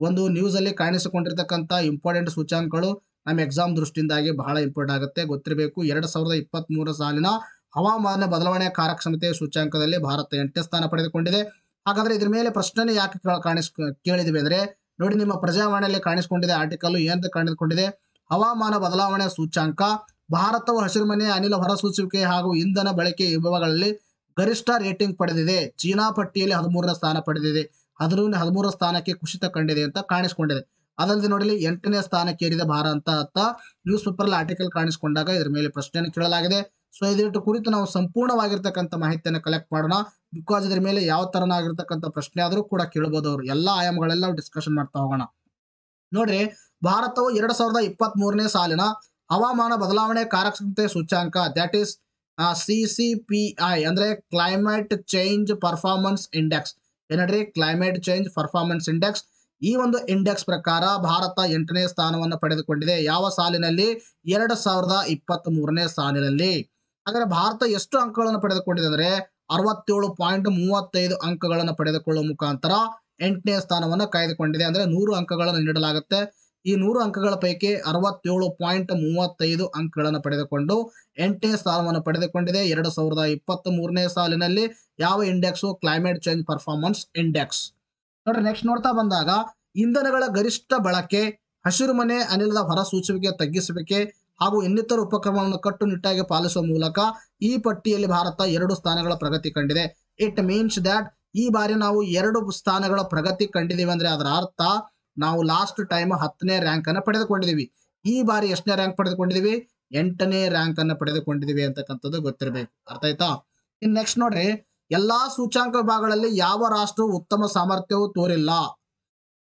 ಒಂದು ನ್ಯೂಸ್ ಅಲ್ಲಿ ಕಾಣಿಸಿಕೊಂಡಿರ್ತಕ್ಕಂಥ ಇಂಪಾರ್ಟೆಂಟ್ ಸೂಚ್ಯಾಂಕಗಳು ನಮ್ಮ ಎಕ್ಸಾಮ್ ದೃಷ್ಟಿಯಿಂದಾಗಿ ಬಹಳ ಇಂಪಾರ್ಟೆಂಟ್ ಆಗುತ್ತೆ. ಗೊತ್ತಿರಬೇಕು, ಎರಡ್ ಸಾವಿರದ ಇಪ್ಪತ್ತ್ ಮೂರು ಸಾಲಿನ ಹವಾಮಾನ ಬದಲಾವಣೆ ಕಾರ್ಯಕ್ಷಮತೆ ಸೂಚ್ಯಾಂಕದಲ್ಲಿ ಭಾರತ ಎಂಟನೇ ಸ್ಥಾನ ಪಡೆದುಕೊಂಡಿದೆ. ಹಾಗಾದ್ರೆ ಇದ್ರ ಮೇಲೆ ಪ್ರಶ್ನೆ ಯಾಕೆ ಕಾಣಿಸ್ ಕೇಳಿದ್ವಿ ಅಂದ್ರೆ, ನೋಡಿ ನಿಮ್ಮ ಪ್ರಜಾವಾಣಿಯಲ್ಲಿ ಕಾಣಿಸಿಕೊಂಡಿದೆ ಆರ್ಟಿಕಲ್ ಏನಂತ ಕಾಣಿಸಿಕೊಂಡಿದೆ? ಹವಾಮಾನ ಬದಲಾವಣೆ ಸೂಚ್ಯಾಂಕ, ಭಾರತವು ಹಸಿರುಮನೆ, ಅನಿಲ ಹೊರಸೂಚುವಿಕೆ ಹಾಗೂ ಇಂಧನ ಬಳಕೆ ವಿಭಾಗಗಳಲ್ಲಿ ಗರಿಷ್ಠ ರೇಟಿಂಗ್ ಪಡೆದಿದೆ. ಚೀನಾ ಪಟ್ಟಿಯಲ್ಲಿ ಹದಿಮೂರನೇ ಸ್ಥಾನ ಪಡೆದಿದೆ. ಹದಿನೂರನೇ ಹದಿಮೂರರ ಸ್ಥಾನಕ್ಕೆ ಕುಸಿತ ಕಂಡಿದೆ ಅಂತ ಕಾಣಿಸಿಕೊಂಡಿದೆ. ಅದಲ್ಲದೆ ನೋಡಿ ಎಂಟನೇ ಸ್ಥಾನಕ್ಕೆ ಏರಿದ ಭಾರತ ಅಂತ ನ್ಯೂಸ್ ಪೇಪರ್ ಆರ್ಟಿಕಲ್ ಕಾಣಿಸಿಕೊಂಡಾಗ ಇದ್ರ ಮೇಲೆ ಪ್ರಶ್ನೆಯನ್ನು ಕೇಳಲಾಗಿದೆ. ಸೊ ಇದ್ರ ಕುರಿತು ನಾವು ಸಂಪೂರ್ಣವಾಗಿರ್ತಕ್ಕಂಥ ಮಾಹಿತಿಯನ್ನು ಕಲೆಕ್ಟ್ ಮಾಡೋಣ. ಬಿಕಾಸ್ ಇದ್ರ ಮೇಲೆ ಯಾವ ತರನಾಗಿರ್ತಕ್ಕಂಥ ಪ್ರಶ್ನೆ ಆದರೂ ಕೂಡ ಕೇಳಬಹುದು ಅವರು. ಎಲ್ಲ ಆಯಾಮಗಳೆಲ್ಲ ಡಿಸ್ಕಷನ್ ಮಾಡ್ತಾ ಹೋಗೋಣ. ನೋಡ್ರಿ, ಭಾರತವು ಎರಡ್ ಸಾವಿರದ ಇಪ್ಪತ್ತ್ ಸಾಲಿನ ಹವಾಮಾನ ಬದಲಾವಣೆ ಕಾರ್ಯಕ್ಷಮತೆ ಸೂಚ್ಯಾಂಕ that is C C P I ಅಂದ್ರೆ ಕ್ಲೈಮೇಟ್ ಚೇಂಜ್ ಪರ್ಫಾರ್ಮೆನ್ಸ್ ಇಂಡೆಕ್ಸ್ ಏನಡ್ರಿ? ಕ್ಲೈಮೇಟ್ ಚೇಂಜ್ ಪರ್ಫಾರ್ಮೆನ್ಸ್ ಇಂಡೆಕ್ಸ್ ಈ ಒಂದು ಇಂಡೆಕ್ಸ್ ಪ್ರಕಾರ ಭಾರತ ಎಂಟನೇ ಸ್ಥಾನವನ್ನು ಪಡೆದುಕೊಂಡಿದೆ. ಯಾವ ಸಾಲಿನಲ್ಲಿ? ಎರಡು ಸಾವಿರದ ಇಪ್ಪತ್ತ್ ಮೂರನೇ ಸಾಲಿನಲ್ಲಿ. ಹಾಗಾದ್ರೆ ಭಾರತ ಎಷ್ಟು ಅಂಕಗಳನ್ನು ಪಡೆದುಕೊಂಡಿದೆ ಅಂದ್ರೆ ಅರವತ್ತೇಳು ಪಾಯಿಂಟ್ ಮೂವತ್ತೈದು ಅಂಕಗಳನ್ನು ಪಡೆದುಕೊಳ್ಳುವ ಮುಖಾಂತರ ಎಂಟನೇ ಸ್ಥಾನವನ್ನು ಕಾಯ್ದುಕೊಂಡಿದೆ. ಅಂದ್ರೆ ನೂರು ಅಂಕಗಳನ್ನು ನೀಡಲಾಗುತ್ತೆ. ಈ ನೂರು ಅಂಕಗಳ ಪೈಕಿ ಅರವತ್ತೇಳು ಪಾಯಿಂಟ್ ಮೂವತ್ತೈದು ಅಂಕಗಳನ್ನು ಪಡೆದುಕೊಂಡು ಎಂಟನೇ ಸ್ಥಾನವನ್ನು ಪಡೆದುಕೊಂಡಿದೆ. ಎರಡು ಸಾವಿರದ ಇಪ್ಪತ್ತ್ ಮೂರನೇ ಸಾಲಿನಲ್ಲಿ ಯಾವ index? Climate change performance index. ನೋಡ್ರಿ, ನೆಕ್ಸ್ಟ್ ನೋಡ್ತಾ ಬಂದಾಗ ಇಂಧನಗಳ ಗರಿಷ್ಠ ಬಳಕೆ ಹಸಿರುಮನೆ ಅನಿಲದ ಹೊರಸೂಸುವಿಕೆ, ತಗ್ಗಿಸುವಿಕೆ ಹಾಗೂ ಇನ್ನಿತರ ಉಪಕ್ರಮಗಳನ್ನು ಕಟ್ಟುನಿಟ್ಟಾಗಿ ಪಾಲಿಸುವ ಮೂಲಕ ಈ ಪಟ್ಟಿಯಲ್ಲಿ ಭಾರತ ಎರಡು ಸ್ಥಾನಗಳ ಪ್ರಗತಿ ಕಂಡಿದೆ. ಇಟ್ ಮೀನ್ಸ್ ದ್ಯಾಟ್ ಈ ಬಾರಿ ನಾವು ಎರಡು ಸ್ಥಾನಗಳ ಪ್ರಗತಿ ಕಂಡಿದ್ದೀವಿ ಅಂದ್ರೆ ಅದರ ಅರ್ಥ ನಾವು ಲಾಸ್ಟ್ ಟೈಮ್ ಹತ್ತನೇ ರ್ಯಾಂಕ್ ಅನ್ನು ಪಡೆದುಕೊಂಡಿದ್ದೀವಿ ಈ ಬಾರಿ ಎಷ್ಟನೇ ರ್ಯಾಂಕ್ ಪಡೆದುಕೊಂಡಿದ್ದೀವಿ ಎಂಟನೇ ರ್ಯಾಂಕ್ ಅನ್ನು ಪಡೆದುಕೊಂಡಿದ್ದೀವಿ ಅಂತಕ್ಕಂಥದ್ದು ಗೊತ್ತಿರಬೇಕು. ಅರ್ಥ ಆಯ್ತಾ? ಇನ್ ನೆಕ್ಸ್ಟ್ ನೋಡ್ರಿ. ಎಲ್ಲಾ ಸೂಚಾಂಕ ವಿಭಾಗಗಳಲ್ಲಿ ಯಾವ ರಾಷ್ಟ್ರವು ಉತ್ತಮ ಸಾಮರ್ಥ್ಯವು ತೋರಿಲ್ಲ?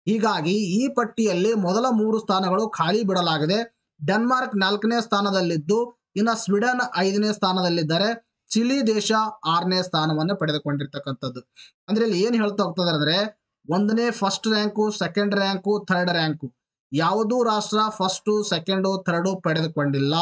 ಹೀಗಾಗಿ ಈ ಪಟ್ಟಿಯಲ್ಲಿ ಮೊದಲ ಮೂರು ಸ್ಥಾನಗಳು ಖಾಲಿ ಬಿಡಲಾಗಿದೆ. ಡೆನ್ಮಾರ್ಕ್ ನಾಲ್ಕನೇ ಸ್ಥಾನದಲ್ಲಿದ್ದು, ಇನ್ನು ಸ್ವೀಡನ್ ಐದನೇ ಸ್ಥಾನದಲ್ಲಿದ್ದರೆ. ಚಿಲಿ ದೇಶ ಆರನೇ ಸ್ಥಾನವನ್ನು ಪಡೆದುಕೊಂಡಿರ್ತಕ್ಕಂಥದ್ದು. ಅಂದ್ರೆ ಇಲ್ಲಿ ಏನ್ ಹೇಳ್ತಾ ಹೋಗ್ತದೆ ಅಂದ್ರೆ, ಒಂದನೇ first rank second rank third rank ಯಾವುದೂ ರಾಷ್ಟ್ರ ಫಸ್ಟು ಸೆಕೆಂಡು ಥರ್ಡು ಪಡೆದುಕೊಂಡಿಲ್ಲ.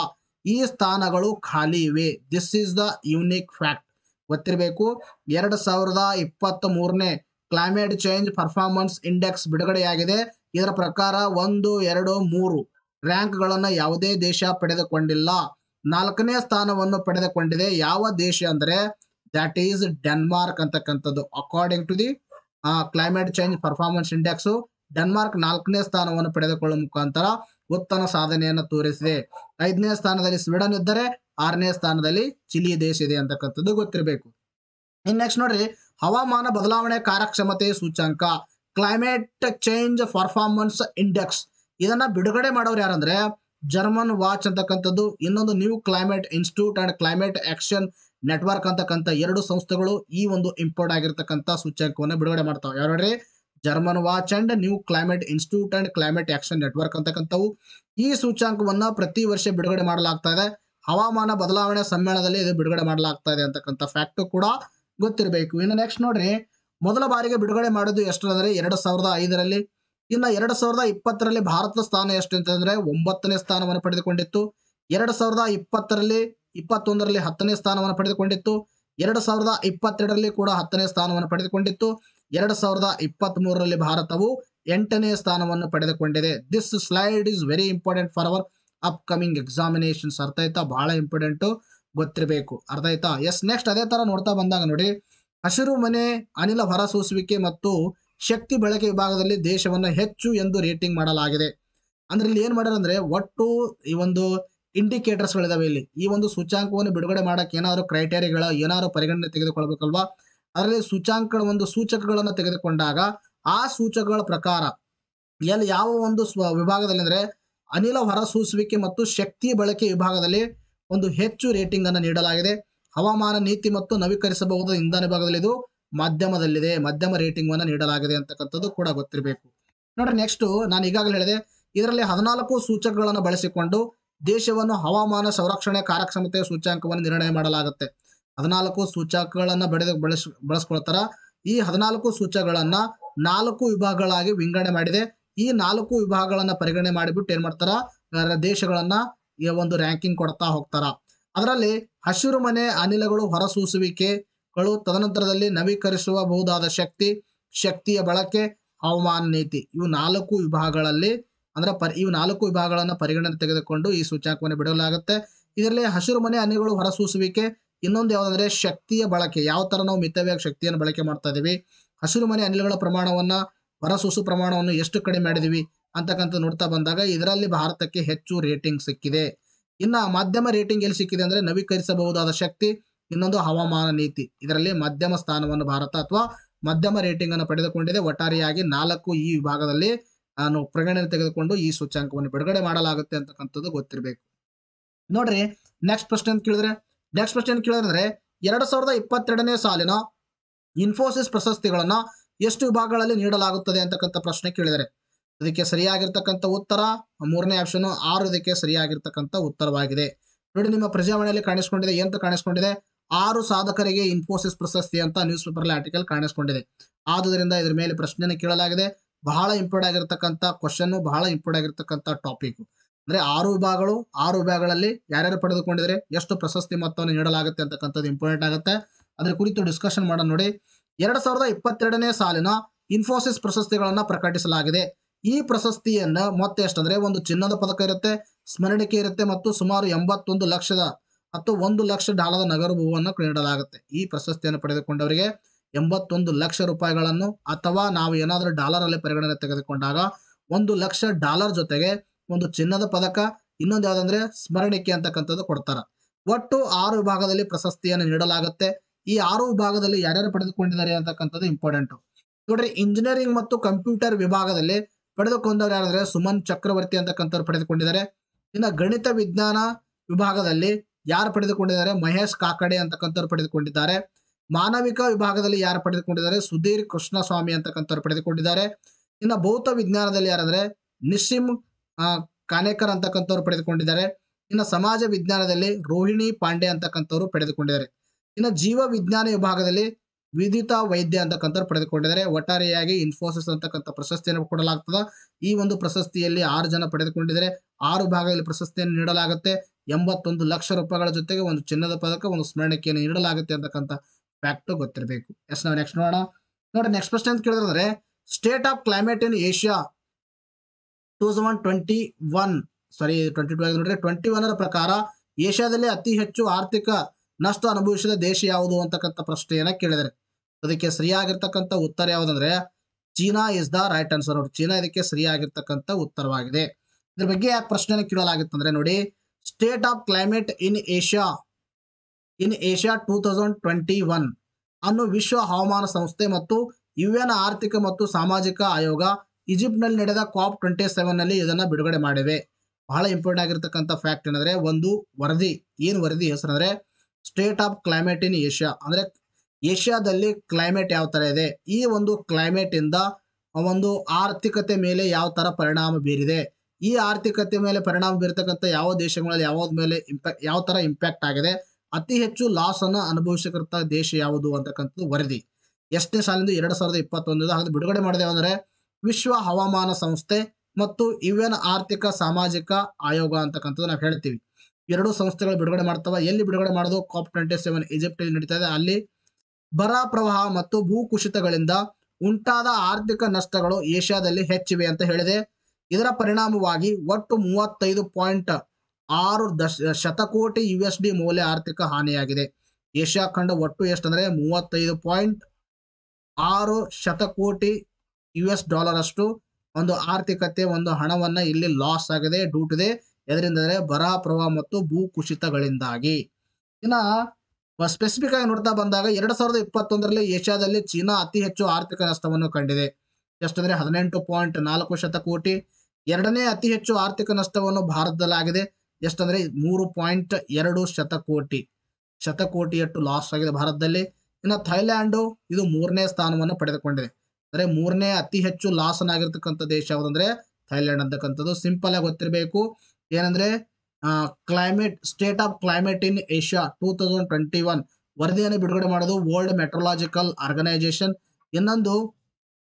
ಈ ಸ್ಥಾನಗಳು ಖಾಲಿ ಇವೆ. This is the unique fact ಗೊತ್ತಿರಬೇಕು? ಎರಡು ಸಾವಿರದ ಇಪ್ಪತ್ತ್ ಮೂರನೇ ಕ್ಲೈಮೇಟ್ ಚೇಂಜ್ ಪರ್ಫಾರ್ಮೆನ್ಸ್ ಇಂಡೆಕ್ಸ್ ಬಿಡುಗಡೆಯಾಗಿದೆ. ಇದರ ಪ್ರಕಾರ ಒಂದು, ಎರಡು, ಮೂರು. ರ್ಯಾಂಕ್ಗಳನ್ನ ಯಾವುದೇ ದೇಶ ಪಡೆದುಕೊಂಡಿಲ್ಲ. ನಾಲ್ಕನೇ ಸ್ಥಾನವನ್ನು ಪಡೆದುಕೊಂಡಿದೆ. ಯಾವ ದೇಶ ಅಂದ್ರೆ ದಟ್ ಈಸ್ ಡೆನ್ಮಾರ್ಕ್ ಅಂತಕ್ಕಂಥದ್ದು. According to the climate change performance index Denmark ನಾಲ್ಕನೇ ಸ್ಥಾನವನ್ನು ಪಡೆದುಕೊಳ್ಳುವ ಮುಖಾಂತರ ಉತ್ತಮ ಸಾಧನೆಯನ್ನು ತೋರಿಸಿದೆ. ಐದನೇ ಸ್ಥಾನದಲ್ಲಿ ಸ್ವೀಡನ್ ಇದ್ದರೆ, ಆರನೇ ಸ್ಥಾನದಲ್ಲಿ ಚಿಲಿ ದೇಶ ಇದೆ ಅಂತಕ್ಕಂಥದ್ದು ಗೊತ್ತಿರಬೇಕು. ಇನ್ ನೆಕ್ಸ್ಟ್ ನೋಡ್ರಿ, ಹವಾಮಾನ ಬದಲಾವಣೆ ಕಾರ್ಯಕ್ಷಮತೆ ಸೂಚ್ಯಂಕ ಕ್ಲೈಮೇಟ್ ಚೇಂಜ್ ಪರ್ಫಾರ್ಮೆನ್ಸ್ ಇಂಡೆಕ್ಸ್ ಇದನ್ನ ಬಿಡುಗಡೆ ಮಾಡೋರು ಯಾರಂದ್ರೆ ಜರ್ಮನ್ ವಾಚ್ ಅಂತಕ್ಕಂಥದ್ದು, ಇನ್ನೊಂದು new climate institute and climate action network ಅಂತಕ್ಕಂಥ ಎರಡು ಸಂಸ್ಥೆಗಳು ಈ ಒಂದು ಇಂಪೋರ್ಟ್ ಆಗಿರ್ತಕ್ಕಂಥ ಸೂಚ್ಯಂಕವನ್ನು ಬಿಡುಗಡೆ ಮಾಡ್ತಾವೆ. ಯಾರು German watch and new climate institute and climate action network ಅಂತಕ್ಕಂಥವು ಈ ಸೂಚ್ಯಾಂಕವನ್ನ ಪ್ರತಿ ವರ್ಷ ಬಿಡುಗಡೆ ಮಾಡಲಾಗ್ತಾ ಇದೆ. ಹವಾಮಾನ ಬದಲಾವಣೆ ಸಮ್ಮೇಳನದಲ್ಲಿ ಇದು ಬಿಡುಗಡೆ ಮಾಡಲಾಗ್ತಾ ಇದೆ ಅಂತಕ್ಕಂಥ ಫ್ಯಾಕ್ಟ್ ಕೂಡ ಗೊತ್ತಿರಬೇಕು. ಇನ್ನು ನೆಕ್ಸ್ಟ್ ನೋಡ್ರಿ, ಮೊದಲ ಬಾರಿಗೆ ಬಿಡುಗಡೆ ಮಾಡೋದು ಎಷ್ಟರಂದ್ರೆ? ಎರಡ್ ಸಾವಿರದ ಐದರಲ್ಲಿ. ಇನ್ನು ಎರಡು ಸಾವಿರದ ಇಪ್ಪತ್ತರಲ್ಲಿ ಭಾರತದ ಸ್ಥಾನ ಎಷ್ಟು ಅಂತಂದ್ರೆ ಒಂಬತ್ತನೇ ಸ್ಥಾನವನ್ನು ಪಡೆದುಕೊಂಡಿತ್ತು. ಎರಡು ಸಾವಿರದ ಇಪ್ಪತ್ತರಲ್ಲಿ ಇಪ್ಪತ್ತೊಂದರಲ್ಲಿ ಹತ್ತನೇ ಸ್ಥಾನವನ್ನು ಪಡೆದುಕೊಂಡಿತ್ತು. ಎರಡು ಸಾವಿರದ ಇಪ್ಪತ್ತೆರಡರಲ್ಲಿ ಕೂಡ ಹತ್ತನೇ ಸ್ಥಾನವನ್ನು ಪಡೆದುಕೊಂಡಿತ್ತು. ಎರಡು ಸಾವಿರದ ಇಪ್ಪತ್ತ್ ಮೂರರಲ್ಲಿ ಭಾರತವು ಎಂಟನೇ ಸ್ಥಾನವನ್ನು ಪಡೆದುಕೊಂಡಿದೆ. This slide is very important for our upcoming examinations ಅರ್ಥ ಆಯ್ತಾ? ಬಹಳ ಇಂಪಾರ್ಟೆಂಟ್ ಗೊತ್ತಿರಬೇಕು. ಅರ್ಥ ಆಯ್ತಾ? ಎಸ್ ನೆಕ್ಸ್ಟ್ ಅದೇ ತರ ನೋಡ್ತಾ ಬಂದಾಗ ನೋಡಿ, ಹಸಿರು ಮನೆ ಅನಿಲ ಹೊರಸೂಸುವಿಕೆ ಮತ್ತು ಶಕ್ತಿ ಬಳಕೆ ವಿಭಾಗದಲ್ಲಿ ದೇಶವನ್ನು ಹೆಚ್ಚು ಎಂದು ರೇಟಿಂಗ್ ಮಾಡಲಾಗಿದೆ. ಅಂದ್ರೆ ಇಲ್ಲಿ ಏನ್ ಮಾಡ್ಯಾರ ಅಂದ್ರೆ ಒಟ್ಟು ಈ ಒಂದು ಇಂಡಿಕೇಟರ್ಸ್ ಗಳಿದಾವೆ ಇಲ್ಲಿ. ಈ ಒಂದು ಸೂಚ್ಯಾಂಕವನ್ನು ಬಿಡುಗಡೆ ಮಾಡಕ್ಕೆ ಏನಾದ್ರು ಕ್ರೈಟೇರಿಯಾಗಳ ಏನಾದ್ರು ಪರಿಗಣನೆ ತೆಗೆದುಕೊಳ್ಬೇಕಲ್ವಾ? ಅದರಲ್ಲಿ ಸೂಚ್ಯಾಂಕ ಒಂದು ಸೂಚಕಗಳನ್ನು ತೆಗೆದುಕೊಂಡಾಗ ಆ ಸೂಚಕಗಳ ಪ್ರಕಾರ ಎಲ್ಲಿ ಯಾವ ಒಂದು ವಿಭಾಗದಲ್ಲಿ ಅಂದ್ರೆ ಅನಿಲ ಹೊರಸೂಸುವಿಕೆ ಮತ್ತು ಶಕ್ತಿ ಬಳಕೆ ವಿಭಾಗದಲ್ಲಿ ಒಂದು ಹೆಚ್ಚು ರೇಟಿಂಗ್ ಅನ್ನು ನೀಡಲಾಗಿದೆ. ಹವಾಮಾನ ನೀತಿ ಮತ್ತು ನವೀಕರಿಸಬಹುದಾದ ಇಂಧನ ವಿಭಾಗದಲ್ಲಿ ಇದು ಮಾಧ್ಯಮದಲ್ಲಿದೆ, ಮಧ್ಯಮ ರೇಟಿಂಗ್ ಅನ್ನು ನೀಡಲಾಗಿದೆ ಅಂತಕ್ಕಂಥದ್ದು ಕೂಡ ಗೊತ್ತಿರಬೇಕು. ನೋಡ್ರಿ ನೆಕ್ಸ್ಟ್ ನಾನು ಈಗಾಗಲೇ ಹೇಳಿದೆ, ಇದರಲ್ಲಿ ಹದಿನಾಲ್ಕು ಸೂಚಕಗಳನ್ನು ಬಳಸಿಕೊಂಡು ದೇಶವನ್ನು ಹವಾಮಾನ ಸಂರಕ್ಷಣೆ ಕಾರ್ಯಕ್ಷಮತೆ ಸೂಚ್ಯಾಂಕವನ್ನು ನಿರ್ಣಯ ಮಾಡಲಾಗುತ್ತೆ. ಹದಿನಾಲ್ಕು ಸೂಚಕಗಳನ್ನ ಬಡಿದ ಬಳಸ್, ಬಳಸ್ಕೊಳ್ತಾರ. ಈ ಹದಿನಾಲ್ಕು ಸೂಚಕಗಳನ್ನ ನಾಲ್ಕು ವಿಭಾಗಗಳಾಗಿ ವಿಂಗಡಣೆ ಮಾಡಿದೆ. ಈ ನಾಲ್ಕು ವಿಭಾಗಗಳನ್ನ ಪರಿಗಣನೆ ಮಾಡಿಬಿಟ್ಟು ಏನ್ ಮಾಡ್ತಾರ? ದೇಶಗಳನ್ನ ಒಂದು ರ್ಯಾಂಕಿಂಗ್ ಕೊಡ್ತಾ ಹೋಗ್ತಾರ. ಅದರಲ್ಲಿ ಹಸಿರು ಮನೆ ಅನಿಲಗಳು ಹೊರಸೂಸುವಿಕೆಗಳು ತದನಂತರದಲ್ಲಿ ನವೀಕರಿಸಬಹುದಾದ ಶಕ್ತಿ, ಶಕ್ತಿಯ ಬಳಕೆ, ಹವಾಮಾನ ನೀತಿ. ಇವು ನಾಲ್ಕು ವಿಭಾಗಗಳಲ್ಲಿ, ಅಂದ್ರೆ ಪರಿ, ಇವು ನಾಲ್ಕು ವಿಭಾಗಗಳನ್ನು ಪರಿಗಣನೆ ತೆಗೆದುಕೊಂಡು ಈ ಸೂಚ್ಯಾಂಕವನ್ನು ಬಿಡಲಾಗುತ್ತೆ. ಇದರಲ್ಲಿ ಹಸಿರು ಮನೆ ಅನಿಗಳು ಹೊರಸೂಸುವಿಕೆ, ಇನ್ನೊಂದು ಯಾವುದಂದ್ರೆ ಶಕ್ತಿಯ ಬಳಕೆ. ಯಾವ ತರ ನಾವು ಮಿತವಾಗಿ ಶಕ್ತಿಯನ್ನು ಬಳಕೆ ಮಾಡ್ತಾ ಇದೀವಿ? ಹಸಿರು ಮನೆ ಅನಿಲಗಳ ಪ್ರಮಾಣವನ್ನ, ಹೊರಸೂಸು ಪ್ರಮಾಣವನ್ನು ಎಷ್ಟು ಕಡಿಮೆ ಮಾಡಿದೀವಿ ಅಂತಕ್ಕಂಥ ನೋಡ್ತಾ ಬಂದಾಗ ಇದರಲ್ಲಿ ಭಾರತಕ್ಕೆ ಹೆಚ್ಚು ರೇಟಿಂಗ್ ಸಿಕ್ಕಿದೆ. ಇನ್ನ ಮಾಧ್ಯಮ ರೇಟಿಂಗ್ ಎಲ್ಲಿ ಸಿಕ್ಕಿದೆ ಅಂದ್ರೆ ನವೀಕರಿಸಬಹುದಾದ ಶಕ್ತಿ ಇನ್ನೊಂದು ಹವಾಮಾನ ನೀತಿ. ಇದರಲ್ಲಿ ಮಧ್ಯಮ ಸ್ಥಾನವನ್ನು ಭಾರತ ಅಥವಾ ಮಧ್ಯಮ ರೇಟಿಂಗ್ ಅನ್ನು ಪಡೆದುಕೊಂಡಿದೆ. ಒಟ್ಟಾರೆಯಾಗಿ ನಾಲ್ಕು ಈ ವಿಭಾಗದಲ್ಲಿ ನಾನು ಪ್ರಗಣನೆ ತೆಗೆದುಕೊಂಡು ಈ ಸೂಚ್ಯಾಂಕವನ್ನು ಬಿಡುಗಡೆ ಮಾಡಲಾಗುತ್ತೆ ಅಂತಕ್ಕಂಥದ್ದು ಗೊತ್ತಿರಬೇಕು. ನೋಡ್ರಿ ನೆಕ್ಸ್ಟ್ ಪ್ರಶ್ನೆ ಅಂತ ಕೇಳಿದ್ರೆ ನೆಕ್ಸ್ಟ್ ಪ್ರಶ್ನೆ ಅಂತ ಕೇಳಿದ್ರೆ ಎರಡ್ ಸಾವಿರದ ಇಪ್ಪತ್ತೆರಡನೇ ಸಾಲಿನ ಇನ್ಫೋಸಿಸ್ ಪ್ರಶಸ್ತಿಗಳನ್ನ ಎಷ್ಟು ವಿಭಾಗಗಳಲ್ಲಿ ನೀಡಲಾಗುತ್ತದೆ ಅಂತಕ್ಕಂಥ ಪ್ರಶ್ನೆ ಕೇಳಿದರೆ, ಇದಕ್ಕೆ ಸರಿಯಾಗಿರ್ತಕ್ಕಂಥ ಉತ್ತರ, ಮೂರನೇ ಆಪ್ಷನ್ ಆರು ಇದಕ್ಕೆ ಸರಿಯಾಗಿರ್ತಕ್ಕಂಥ ಉತ್ತರವಾಗಿದೆ. ನೋಡಿ, ನಿಮ್ಮ ಪ್ರಜಾವಾಣಿಯಲ್ಲಿ ಕಾಣಿಸ್ಕೊಂಡಿದೆ, ಎಂತ ಕಾಣಿಸ್ಕೊಂಡಿದೆ? ಆರು ಸಾಧಕರಿಗೆ ಇನ್ಫೋಸಿಸ್ ಪ್ರಶಸ್ತಿ ಅಂತ ನ್ಯೂಸ್ ಪೇಪರ್ ಆರ್ಟಿಕಲ್ ಕಾಣಿಸ್ಕೊಂಡಿದೆ. ಆದುದರಿಂದ ಇದರ ಮೇಲೆ ಪ್ರಶ್ನೆಯನ್ನು ಕೇಳಲಾಗಿದೆ. ಬಹಳ ಇಂಪಾರ್ಟ್ ಆಗಿರ್ತಕ್ಕಂಥ ಕ್ವಶನ್ ಬಹಳ ಇಂಪಾರ್ಟ್ ಆಗಿರ್ತಕ್ಕಂಥ ಟಾಪಿಕ್ ಅಂದ್ರೆ ಆರು ವಿಭಾಗಗಳು ಆರು ವಿಭಾಗಗಳಲ್ಲಿ ಯಾರ್ಯಾರು ಪಡೆದುಕೊಂಡಿದ್ದಾರೆ, ಎಷ್ಟು ಪ್ರಶಸ್ತಿ ಮೊತ್ತವನ್ನು ನೀಡಲಾಗುತ್ತೆ ಅಂತಕ್ಕಂಥದ್ದು ಇಂಪಾರ್ಟೆಂಟ್ ಆಗುತ್ತೆ. ಅದರ ಕುರಿತು ಡಿಸ್ಕಷನ್ ಮಾಡೋಣ ನೋಡಿ. ಎರಡ್ ಸಾವಿರದ ಇಪ್ಪತ್ತೆರಡನೇ ಸಾಲಿನ ಇನ್ಫೋಸಿಸ್ ಪ್ರಶಸ್ತಿಗಳನ್ನು ಪ್ರಕಟಿಸಲಾಗಿದೆ. ಈ ಪ್ರಶಸ್ತಿಯನ್ನ ಮೊತ್ತ ಎಷ್ಟಂದ್ರೆ ಒಂದು ಚಿನ್ನದ ಪದಕ ಇರುತ್ತೆ, ಸ್ಮರಣಿಕೆ ಇರುತ್ತೆ ಮತ್ತು ಸುಮಾರು ಎಂಬತ್ತೊಂದು ಲಕ್ಷದ ಮತ್ತು ಒಂದು ಲಕ್ಷ ಡಾಲರ್ ನಗರ ಹೂವನ್ನು ನೀಡಲಾಗುತ್ತೆ. ಈ ಪ್ರಶಸ್ತಿಯನ್ನು ಪಡೆದುಕೊಂಡವರಿಗೆ ಎಂಬತ್ತೊಂದು ಲಕ್ಷ ರೂಪಾಯಿಗಳನ್ನು ಅಥವಾ ನಾವು ಏನಾದರೂ ಡಾಲರ್ ಅಲ್ಲಿ ಪರಿಗಣನೆ ತೆಗೆದುಕೊಂಡಾಗ ಒಂದು ಲಕ್ಷ ಡಾಲರ್ ಜೊತೆಗೆ ಒಂದು ಚಿನ್ನದ ಪದಕ, ಇನ್ನೊಂದು ಯಾವ್ದಂದ್ರೆ ಸ್ಮರಣಿಕೆ ಅಂತಕ್ಕಂಥದ್ದು ಕೊಡ್ತಾರ. ಒಟ್ಟು ಆರು ವಿಭಾಗದಲ್ಲಿ ಪ್ರಶಸ್ತಿಯನ್ನು ನೀಡಲಾಗುತ್ತೆ. ಈ ಆರು ವಿಭಾಗದಲ್ಲಿ ಯಾರ್ಯಾರು ಪಡೆದುಕೊಂಡಿದ್ದಾರೆ ಅಂತಕ್ಕಂಥದ್ದು ಇಂಪಾರ್ಟೆಂಟ್ ನೋಡ್ರಿ ಇಂಜಿನಿಯರಿಂಗ್ ಮತ್ತು ಕಂಪ್ಯೂಟರ್ ವಿಭಾಗದಲ್ಲಿ ಪಡೆದುಕೊಂಡವ್ರು ಯಾರಂದ್ರೆ ಸುಮನ್ ಚಕ್ರವರ್ತಿ ಅಂತಕ್ಕಂಥವ್ರು ಪಡೆದುಕೊಂಡಿದ್ದಾರೆ. ಇನ್ನು ಗಣಿತ ವಿಜ್ಞಾನ ವಿಭಾಗದಲ್ಲಿ ಯಾರು ಪಡೆದುಕೊಂಡಿದ್ದಾರೆ? ಮಹೇಶ್ ಕಾಕಡೆ ಅಂತಕ್ಕಂಥವ್ರು ಪಡೆದುಕೊಂಡಿದ್ದಾರೆ. ಮಾನವಿಕ ವಿಭಾಗದಲ್ಲಿ ಯಾರು ಪಡೆದುಕೊಂಡಿದ್ದಾರೆ? ಸುಧೀರ್ ಕೃಷ್ಣಸ್ವಾಮಿ ಅಂತಕ್ಕಂಥವ್ರು ಪಡೆದುಕೊಂಡಿದ್ದಾರೆ. ಇನ್ನು ಭೌತ ವಿಜ್ಞಾನದಲ್ಲಿ ಯಾರಂದ್ರೆ? ನಿಶಿಮ್ ಕಾನೇಕರ್ ಅಂತಕ್ಕಂಥವ್ರು ಪಡೆದುಕೊಂಡಿದ್ದಾರೆ. ಇನ್ನು ಸಮಾಜ ವಿಜ್ಞಾನದಲ್ಲಿ ರೋಹಿಣಿ ಪಾಂಡೆ ಅಂತಕ್ಕಂಥವ್ರು ಪಡೆದುಕೊಂಡಿದ್ದಾರೆ. ಇನ್ನು ಜೀವ ವಿಜ್ಞಾನ ವಿಭಾಗದಲ್ಲಿ ವಿದಿತಾ ವೈದ್ಯ ಅಂತಕ್ಕಂಥವ್ರು ಪಡೆದುಕೊಂಡಿದ್ದಾರೆ. ಒಟ್ಟಾರೆಯಾಗಿ ಇನ್ಫೋಸಿಸ್ ಅಂತಕ್ಕಂಥ ಪ್ರಶಸ್ತಿಯನ್ನು ಕೊಡಲಾಗ್ತದೆ. ಈ ಒಂದು ಪ್ರಶಸ್ತಿಯಲ್ಲಿ ಆರು ಜನ ಪಡೆದುಕೊಂಡಿದ್ದಾರೆ. ಆರು ಭಾಗದಲ್ಲಿ ಪ್ರಶಸ್ತಿಯನ್ನು ನೀಡಲಾಗುತ್ತೆ. ಎಂಬತ್ತೊಂದು ಲಕ್ಷ ರೂಪಾಯಿಗಳ ಜೊತೆಗೆ ಒಂದು ಚಿನ್ನದ ಪದಕ, ಒಂದು ಸ್ಮರಣಿಕೆಯನ್ನು ನೀಡಲಾಗುತ್ತೆ ಅಂತಕ್ಕಂಥ ಫ್ಯಾಕ್ಟ್ ಗೊತ್ತಿರಬೇಕು. ಎಸ್, ನಾವು ನೆಕ್ಸ್ಟ್ ನೋಡೋಣ. ನೋಡಿ ನೆಕ್ಸ್ಟ್ ಪ್ರಶ್ನೆ ಅಂತ ಕೇಳಿದ್ರೆ state of climate in Asia two thousand twenty one sorry twenty two ನೋಡಿದ್ರೆ ಟ್ವೆಂಟಿ ಒನ್ನರ ಪ್ರಕಾರ, ಏಷ್ಯಾದಲ್ಲಿ ಅತಿ ಹೆಚ್ಚು ಆರ್ಥಿಕ ನಷ್ಟ ಅನುಭವಿಸಿದ ದೇಶ ಯಾವುದು ಅಂತಕ್ಕಂಥ ಪ್ರಶ್ನೆಯನ್ನ ಕೇಳಿದರೆ ಅದಕ್ಕೆ ಸರಿಯಾಗಿರ್ತಕ್ಕಂಥ ಉತ್ತರ ಯಾವುದಂದ್ರೆ, China is the right answer ನೋಡಿ, ಚೀನಾ ಇದಕ್ಕೆ ಸರಿಯಾಗಿರ್ತಕ್ಕಂಥ ಉತ್ತರವಾಗಿದೆ. ಇದ್ರ ಬಗ್ಗೆ ಯಾಕೆ ಪ್ರಶ್ನೆಯನ್ನು ಕೇಳಲಾಗಿತ್ತಂದ್ರೆ ನೋಡಿ state of climate in Asia in Asia two thousand twenty one ಅನ್ನು ವಿಶ್ವ ಹವಾಮಾನ ಸಂಸ್ಥೆ ಮತ್ತು ಯುಎನ್ ಆರ್ಥಿಕ ಮತ್ತು ಸಾಮಾಜಿಕ ಆಯೋಗ ಈಜಿಪ್ಟ್ನಲ್ಲಿ ನಡೆದ ಕಾಪ್ ಟ್ವೆಂಟಿ ಸೆವೆನ್ನಲ್ಲಿ ಇದನ್ನು ಬಿಡುಗಡೆ ಮಾಡಿವೆ. ಬಹಳ ಇಂಪಾರ್ಟೆಂಟ್ ಆಗಿರ್ತಕ್ಕಂಥ ಫ್ಯಾಕ್ಟ್ ಏನಂದ್ರೆ ಒಂದು ವರದಿ. ಏನು ವರದಿ ಹೆಸರಂದರೆ state of climate in Asia ಅಂದರೆ ಏಷ್ಯಾದಲ್ಲಿ ಕ್ಲೈಮೇಟ್ ಯಾವ ಥರ ಇದೆ. ಈ ಒಂದು ಕ್ಲೈಮೇಟಿಂದ ಒಂದು ಆರ್ಥಿಕತೆ ಮೇಲೆ ಯಾವ ಥರ ಪರಿಣಾಮ ಬೀರಿದೆ. ಈ ಆರ್ಥಿಕತೆ ಮೇಲೆ ಪರಿಣಾಮ ಬೀರ್ತಕ್ಕಂಥ ಯಾವ ದೇಶಗಳಲ್ಲಿ ಯಾವ್ದ ಮೇಲೆ ಇಂಪ್ಯಾಕ್ಟ್ ಯಾವ ತರ ಇಂಪ್ಯಾಕ್ಟ್ ಆಗಿದೆ, ಅತಿ ಹೆಚ್ಚು ಲಾಸ್ ಅನ್ನು ಅನುಭವಿಸಿರ್ತಕ್ಕ ದೇಶ ಯಾವುದು ಅಂತಕ್ಕಂಥದ್ದು ವರದಿ. ಎಷ್ಟನೇ ಸಾಲಿಂದ ಎರಡ್ ಸಾವಿರದ ಇಪ್ಪತ್ತೊಂದು ಹಾಗೆ ಬಿಡುಗಡೆ ಮಾಡಿದೆ ಅಂದ್ರೆ, ವಿಶ್ವ ಹವಾಮಾನ ಸಂಸ್ಥೆ ಮತ್ತು ಯುಎನ್ ಆರ್ಥಿಕ ಸಾಮಾಜಿಕ ಆಯೋಗ ಅಂತಕ್ಕಂಥದ್ದು ನಾವು ಹೇಳ್ತೀವಿ. ಎರಡು ಸಂಸ್ಥೆಗಳು ಬಿಡುಗಡೆ ಮಾಡ್ತವೆ. ಎಲ್ಲಿ ಬಿಡುಗಡೆ ಮಾಡೋದು? ಕಾಪ್ ಟ್ವೆಂಟಿ ಸೆವೆನ್ ಈಜಿಪ್ಟ್ ನಡೀತಾ ಇದೆ ಅಲ್ಲಿ ಬರ ಪ್ರವಾಹ ಮತ್ತು ಭೂಕುಸಿತಗಳಿಂದ ಉಂಟಾದ ಆರ್ಥಿಕ ನಷ್ಟಗಳು ಏಷ್ಯಾದಲ್ಲಿ ಹೆಚ್ಚಿವೆ ಅಂತ ಹೇಳಿದೆ. ಇದರ ಪರಿಣಾಮವಾಗಿ ಒಟ್ಟು ಮೂವತ್ತೈದು ಪಾಯಿಂಟ್ ಆರು ದಶ ಶತಕೋಟಿ ಯು ಎಸ್ ಡಿ ಮೌಲ್ಯ ಆರ್ಥಿಕ ಹಾನಿಯಾಗಿದೆ. ಏಷ್ಯಾ ಖಂಡ ಒಟ್ಟು ಎಷ್ಟಂದ್ರೆ ಮೂವತ್ತೈದು ಪಾಯಿಂಟ್ ಆರು ಶತಕೋಟಿ ಯು ಎಸ್ ಡಾಲರ್ ಅಷ್ಟು ಒಂದು ಆರ್ಥಿಕತೆ, ಒಂದು ಹಣವನ್ನ ಇಲ್ಲಿ ಲಾಸ್ ಆಗಿದೆ ಎದರಿಂದ ಅಂದ್ರೆ ಬರ, ಪ್ರವಾಹ ಮತ್ತು ಭೂ ಕುಸಿತಗಳಿಂದಾಗಿ. ಇನ್ನ ಸ್ಪೆಸಿಫಿಕ್ ಆಗಿ ನೋಡ್ತಾ ಬಂದಾಗ ಎರಡ್ ಸಾವಿರದ ಇಪ್ಪತ್ತೊಂದರಲ್ಲಿ ಏಷ್ಯಾದಲ್ಲಿ ಚೀನಾ ಅತಿ ಹೆಚ್ಚು ಆರ್ಥಿಕ ನಷ್ಟವನ್ನು ಕಂಡಿದೆ. ಎಷ್ಟಂದ್ರೆ ಹದಿನೆಂಟು ಪಾಯಿಂಟ್ ನಾಲ್ಕು ಶತಕೋಟಿ ಎರಡನೇ ಅತಿ ಹೆಚ್ಚು ಆರ್ಥಿಕ ನಷ್ಟವನ್ನು ಭಾರತದಲ್ಲಾಗಿದೆ. ಎಷ್ಟಂದ್ರೆ ಮೂರು ಪಾಯಿಂಟ್ ಎರಡು ಶತಕೋಟಿ, ಶತಕೋಟಿಯಷ್ಟು ಲಾಸ್ ಆಗಿದೆ ಭಾರತದಲ್ಲಿ. ಇನ್ನು ಥೈಲ್ಯಾಂಡು ಇದು ಮೂರನೇ ಸ್ಥಾನವನ್ನು ಪಡೆದುಕೊಂಡಿದೆ. ಅಂದ್ರೆ ಮೂರನೇ ಅತಿ ಹೆಚ್ಚು ಲಾಸ್ ಆಗಿರ್ತಕ್ಕಂಥ ದೇಶ ಯಾವುದಂದ್ರೆ ಥೈಲ್ಯಾಂಡ್ ಅಂತಕ್ಕಂಥದ್ದು. ಸಿಂಪಲ್ ಆಗಿ ಗೊತ್ತಿರಬೇಕು. ಏನಂದ್ರೆ climate state of climate in Asia two thousand twenty one ವರದಿಯನ್ನು ಬಿಡುಗಡೆ ಮಾಡೋದು ವರ್ಲ್ಡ್ ಮೆಟ್ರೋಲಾಜಿಕಲ್ ಆರ್ಗನೈಸೇಷನ್ ಇನ್ನೊಂದು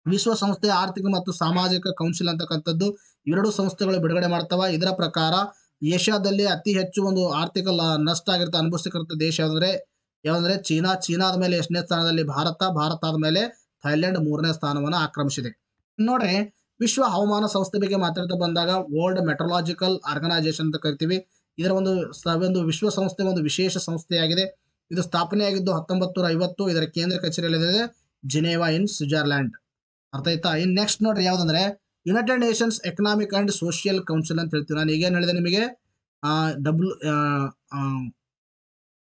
ವಿಶ್ವಸಂಸ್ಥೆ ಆರ್ಥಿಕ ಮತ್ತು ಸಾಮಾಜಿಕ ಕೌನ್ಸಿಲ್ ಅಂತಕ್ಕಂಥದ್ದು. ಎರಡು ಸಂಸ್ಥೆಗಳು ಬಿಡುಗಡೆ ಮಾಡ್ತವೆ. ಇದರ ಪ್ರಕಾರ ಏಷ್ಯಾದಲ್ಲಿ ಅತಿ ಹೆಚ್ಚು ಒಂದು ಆರ್ಥಿಕ ನಷ್ಟ ಆಗಿರ್ತ ಅನುಭವಿಸಿರ್ತಕ್ಕಂಥ ದೇಶ ಅಂದರೆ ಯಾವಂದ್ರೆ ಚೀನಾ. ಚೀನಾದ ಮೇಲೆ ಎಷ್ಟನೇ ಸ್ಥಾನದಲ್ಲಿ ಭಾರತ ಭಾರತ ಆದ್ಮೇಲೆ ಥೈಲ್ಯಾಂಡ್ ಮೂರನೇ ಸ್ಥಾನವನ್ನು ಆಕ್ರಮಿಸಿದೆ. ನೋಡ್ರಿ, ವಿಶ್ವ ಹವಾಮಾನ ಸಂಸ್ಥೆ ಬಗ್ಗೆ ಮಾತಾಡ್ತಾ ಬಂದಾಗ ವರ್ಲ್ಡ್ ಮೆಟ್ರೋಲಾಜಿಕಲ್ ಆರ್ಗನೈಸೇಷನ್ ಅಂತ ಕರಿತೀವಿ. ಇದರ ಒಂದು ಒಂದು ವಿಶ್ವಸಂಸ್ಥೆ ಒಂದು ವಿಶೇಷ ಸಂಸ್ಥೆಯಾಗಿದೆ. ಇದು ಸ್ಥಾಪನೆಯಾಗಿದ್ದು ಹತ್ತೊಂಬತ್ತು ಇದರ ಕೇಂದ್ರ ಕಚೇರಿಯಲ್ಲಿದೆ. Geneva in Switzerland. ಅರ್ಥ ಆಯ್ತಾ? ಇನ್ ನೆಕ್ಸ್ಟ್ ನೋಡ್ರಿ ಯಾವ್ದಂದ್ರೆ United Nations economic and social council ಅಂತ ಹೇಳ್ತೀವಿ. ನಾನು ಈಗೇನು ಹೇಳಿದೆ ನಿಮಗೆ? W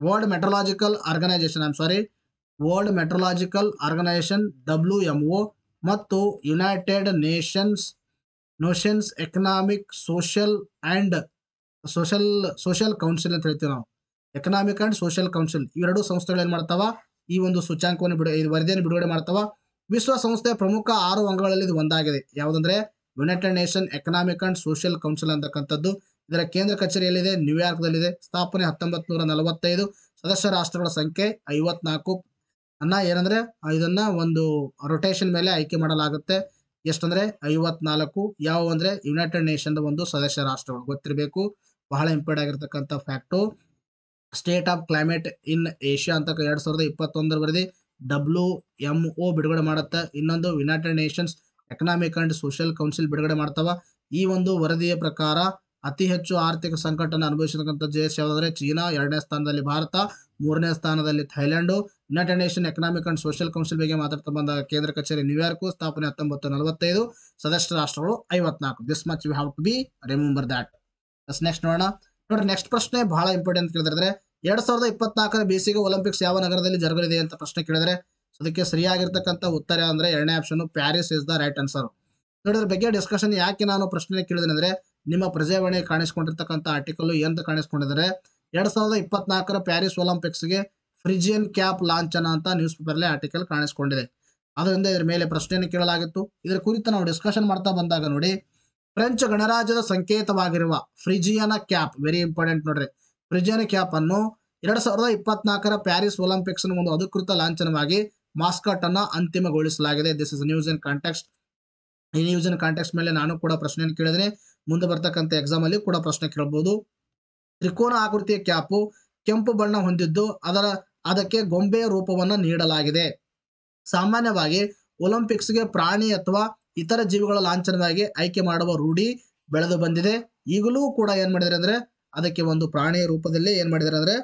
world meteorological organization I'm sorry world meteorological organization W M O ಮತ್ತು United Nations notions economic social and social social council ಅಂತ ಹೇಳ್ತೀವಿ ನಾವು. ಎಕನಾಮಿಕ್ ಅಂಡ್ ಸೋಷಿಯಲ್ ಕೌನ್ಸಿಲ್ ಇವೆರಡು ಸಂಸ್ಥೆಗಳು ಏನು ಮಾಡ್ತಾವ? ಈ ಒಂದು ಸೂಚ್ಯಾಂಕವನ್ನು ಬಿಡು ವರದಿಯನ್ನು ಬಿಡುಗಡೆ ಮಾಡ್ತಾವ. ವಿಶ್ವಸಂಸ್ಥೆಯ ಪ್ರಮುಖ ಆರು ಅಂಗಗಳಲ್ಲಿ ಇದು ಒಂದಾಗಿದೆ. ಯಾವುದಂದ್ರೆ United Nation economic and social council ಅಂತಕ್ಕಂಥದ್ದು. ಇದರ ಕೇಂದ್ರ ಕಚೇರಿಯಲ್ಲಿದೆ ನ್ಯೂಯಾರ್ಕ್ನಲ್ಲಿದೆ ಸ್ಥಾಪನೆ ಹತ್ತೊಂಬತ್ತು ನೂರ ನಲವತ್ತೈದು. ಸದಸ್ಯ ರಾಷ್ಟ್ರಗಳ ಸಂಖ್ಯೆ ಐವತ್ನಾಲ್ಕು. ಅನ್ನ ಏನಂದ್ರೆ ಇದನ್ನ ಒಂದು ರೊಟೇಷನ್ ಮೇಲೆ ಆಯ್ಕೆ ಮಾಡಲಾಗುತ್ತೆ. ಎಷ್ಟಂದ್ರೆ ಐವತ್ನಾಲ್ಕು. ಯಾವ ಅಂದ್ರೆ ಯುನೈಟೆಡ್ ನೇಷನ್ ಒಂದು ಸದಸ್ಯ ರಾಷ್ಟ್ರಗಳು. ಗೊತ್ತಿರಬೇಕು. ಬಹಳ ಇಂಪಾರ್ಟ್ ಆಗಿರ್ತಕ್ಕಂಥ fact. State of climate in Asia ಅಂತ ಎರಡ್ ಸಾವಿರದ ಇಪ್ಪತ್ತೊಂದರ ವರದಿ ಡಬ್ಲ್ಯೂ ಎಂ ಒ ಬಿಡುಗಡೆ ಮಾಡುತ್ತೆ. ಇನ್ನೊಂದು United Nations economic and social council ಬಿಡುಗಡೆ ಮಾಡ್ತಾವ. ಈ ಒಂದು ವರದಿಯ ಪ್ರಕಾರ ಅತಿ ಹೆಚ್ಚು ಆರ್ಥಿಕ ಸಂಕಟನ ಅನುಭವಿಸಿರ್ತಕ್ಕಂಥ ದೇಶ ಯಾವುದಾದ್ರೆ ಚೀನಾ, ಎರಡನೇ ಸ್ಥಾನದಲ್ಲಿ ಭಾರತ, ಮೂರನೇ ಸ್ಥಾನದಲ್ಲಿ Thailand. United Nation economic and social council ಬಗ್ಗೆ ಮಾತಾಡ್ತಾ ಬಂದಾಗ ಕೇಂದ್ರ ಕಚೇರಿ ನ್ಯೂಯಾರ್ಕ್, ಸ್ಥಾಪನೆ ಹತ್ತೊಂಬತ್ತು ನಲವತ್ತೈದು, ಸದಸ್ಯ ರಾಷ್ಟ್ರಗಳು ಐವತ್ನಾಲ್ಕು. This much we have to be remember S next ನೋಡೋಣ. ನೋಡ್ರಿ ನೆಕ್ಸ್ಟ್ ಪ್ರಶ್ನೆ ಬಹಳ ಇಂಪಾರ್ಟೆಂಟ್ ಕೇಳಿದ್ರೆ ಎರಡ್ ಸಾವಿರದ ಇಪ್ಪತ್ನಾಲ್ಕರ ಬೇಸಿಗೆ ಒಲಿಂಪಿಕ್ಸ್ ಯಾವ ನಗರದಲ್ಲಿ ಜರುಗಲಿದೆ ಅಂತ ಪ್ರಶ್ನೆ ಕೇಳಿದ್ರೆ ಅದಕ್ಕೆ ಸರಿಯಾಗಿರ್ತಕ್ಕಂಥ ಉತ್ತರ ಅಂದ್ರೆ ಎರಡನೇ option Paris is the right answer ನೋಡಿ, ಅದ್ರ ಬಗ್ಗೆ ಡಿಸ್ಕಷನ್ ಯಾಕೆ ನಾನು ಪ್ರಶ್ನೆ ಕೇಳಿದೆ ಅಂದ್ರೆ ನಿಮ್ಮ ಪ್ರಜಾವಾಣಿ ಕಾಣಿಸ್ಕೊಂಡಿರ್ತಕ್ಕಂಥ ಆರ್ಟಿಕಲ್ ಎಂತ ಕಾಣಿಸ್ಕೊಂಡಿದ್ದಾರೆ? ಎರಡ್ ಸಾವಿರದ ಇಪ್ಪತ್ನಾಲ್ಕರ ಪ್ಯಾರಿಸ್ ಒಲಿಂಪಿಕ್ಸ್ಗೆ ಫ್ರಿಜಿಯನ್ ಕ್ಯಾಪ್ ಲಾಂಛನ ಅಂತ ನ್ಯೂಸ್ ಪೇಪರ್ಲಿ ಆರ್ಟಿಕಲ್ ಕಾಣಿಸ್ಕೊಂಡಿದೆ. ಅದರಿಂದ ಇದ್ರ ಮೇಲೆ ಪ್ರಶ್ನೆಯನ್ನು ಕೇಳಲಾಗಿತ್ತು. ಇದರ ಕುರಿತು ನಾವು ಡಿಸ್ಕಷನ್ ಮಾಡ್ತಾ ಬಂದಾಗ ನೋಡಿ ಫ್ರೆಂಚ್ ಗಣರಾಜ್ಯದ ಸಂಕೇತವಾಗಿರುವ ಫ್ರಿಜಿಯನ ಕ್ಯಾಪ್ ವೆರಿ ಇಂಪಾರ್ಟೆಂಟ್ ನೋಡ್ರಿ. ಫ್ರಿಜಿಯನ್ ಕ್ಯಾಪ್ ಅನ್ನು ಎರಡ್ ಸಾವಿರದ ಇಪ್ಪತ್ನಾಲ್ಕರ ಪ್ಯಾರಿಸ್ ಒಲಿಂಪಿಕ್ಸ್ ಒಂದು ಅಧಿಕೃತ ಲಾಂಛನವಾಗಿ ಮಾಸ್ಕಟ್ ಅನ್ನ ಅಂತಿಮಗೊಳಿಸಲಾಗಿದೆ. This is news in context ಈ ನ್ಯೂಸ್ ಇನ್ ಕಾಂಟೆಕ್ಸ್ಟ್ ಮೇಲೆ ನಾನು ಕೂಡ ಪ್ರಶ್ನೆಯನ್ನು ಕೇಳಿದ್ರೆ ಮುಂದೆ ಬರ್ತಕ್ಕಂಥ ಎಕ್ಸಾಮ್ ಅಲ್ಲಿ ಕೂಡ ಪ್ರಶ್ನೆ ಕೇಳಬಹುದು ತ್ರಿಕೋನ ಆಕೃತಿಯ ಕ್ಯಾಪು ಕೆಂಪು ಬಣ್ಣ ಹೊಂದಿದ್ದು ಅದರ, ಅದಕ್ಕೆ ಗೊಂಬೆಯ ರೂಪವನ್ನು ನೀಡಲಾಗಿದೆ. ಸಾಮಾನ್ಯವಾಗಿ ಒಲಿಂಪಿಕ್ಸ್ಗೆ ಪ್ರಾಣಿ ಅಥವಾ ಇತರ ಜೀವಿಗಳ ಲಾಂಛನವಾಗಿ ಆಯ್ಕೆ ಮಾಡುವ ರೂಢಿ ಬೆಳೆದು ಬಂದಿದೆ. ಈಗಲೂ ಕೂಡ ಏನ್ ಮಾಡಿದ್ರೆ ಅಂದ್ರೆ ಅದಕ್ಕೆ ಒಂದು ಪ್ರಾಣಿ ರೂಪದಲ್ಲಿ ಏನ್ ಮಾಡಿದ್ದಾರೆ ಅಂದ್ರೆ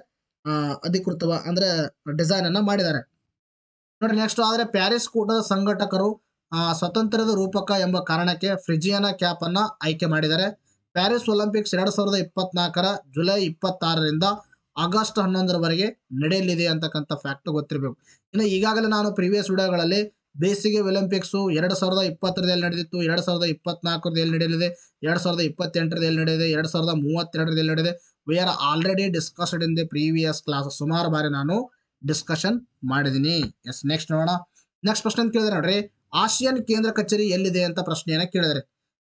ಅಧಿಕೃತವ, ಅಂದ್ರೆ ಡಿಸೈನ್ ಅನ್ನ ಮಾಡಿದ್ದಾರೆ ನೋಡಿ ನೆಕ್ಸ್ಟ್ ಆದ್ರೆ ಪ್ಯಾರಿಸ್ ಕೂಟದ ಸಂಘಟಕರು ಸ್ವತಂತ್ರದ ರೂಪಕ ಎಂಬ ಕಾರಣಕ್ಕೆ ಫ್ರಿಜಿಯನ ಕ್ಯಾಪ್ ಅನ್ನ ಆಯ್ಕೆ ಮಾಡಿದ್ದಾರೆ ಪ್ಯಾರಿಸ್ ಒಲಿಂಪಿಕ್ಸ್ ಎರಡ್ ಸಾವಿರದ ಇಪ್ಪತ್ನಾಲ್ಕರ ಜುಲೈ ಇಪ್ಪತ್ತಾರರಿಂದ ಆಗಸ್ಟ್ ಹನ್ನೊಂದರವರೆಗೆ ನಡೆಯಲಿದೆ ಅಂತಕ್ಕಂಥ ಫ್ಯಾಕ್ಟ್ ಗೊತ್ತಿರಬೇಕು. ಇನ್ನು ಈಗಾಗಲೇ ನಾನು ಪ್ರೀವಿಯಸ್ ವಿಡಿಯೋಗಳಲ್ಲಿ ಬೇಸಿಗೆ ಒಲಿಂಪಿಕ್ಸು ಎರಡು ಸಾವಿರದ ಇಪ್ಪತ್ತರದಲ್ಲಿ ನಡೆದಿತ್ತು? ಎರಡು ಸಾವಿರದ ಇಪ್ಪತ್ನಾಲ್ಕರದಲ್ಲಿ ನಡೆಯಲಿದೆ? ಎರಡು ಸಾವಿರದ ಇಪ್ಪತ್ತೆಂಟರದಲ್ಲಿ ನಡೆದಿದೆ ಎರಡು ಸಾವಿರದ ಮೂವತ್ತೆರಡರಲ್ಲಿ ಎಲ್ಲಿ ನಡೆದಿದೆ we are already discussed in the previous class ಸುಮಾರು ಬಾರಿ ನಾನು ಡಿಸ್ಕಷನ್ ಮಾಡಿದ್ದೀನಿ. ಎಸ್ ನೆಕ್ಸ್ಟ್ ನೋಡೋಣ. ನೆಕ್ಸ್ಟ್ ಪ್ರಶ್ನೆ ಅಂತ ಕೇಳಿದ್ರೆ ನೋಡ್ರಿ, ಆಸಿಯನ್ ಕೇಂದ್ರ ಕಚೇರಿ ಎಲ್ಲಿದೆ ಅಂತ ಪ್ರಶ್ನೆಯನ್ನ ಕೇಳಿದರೆ.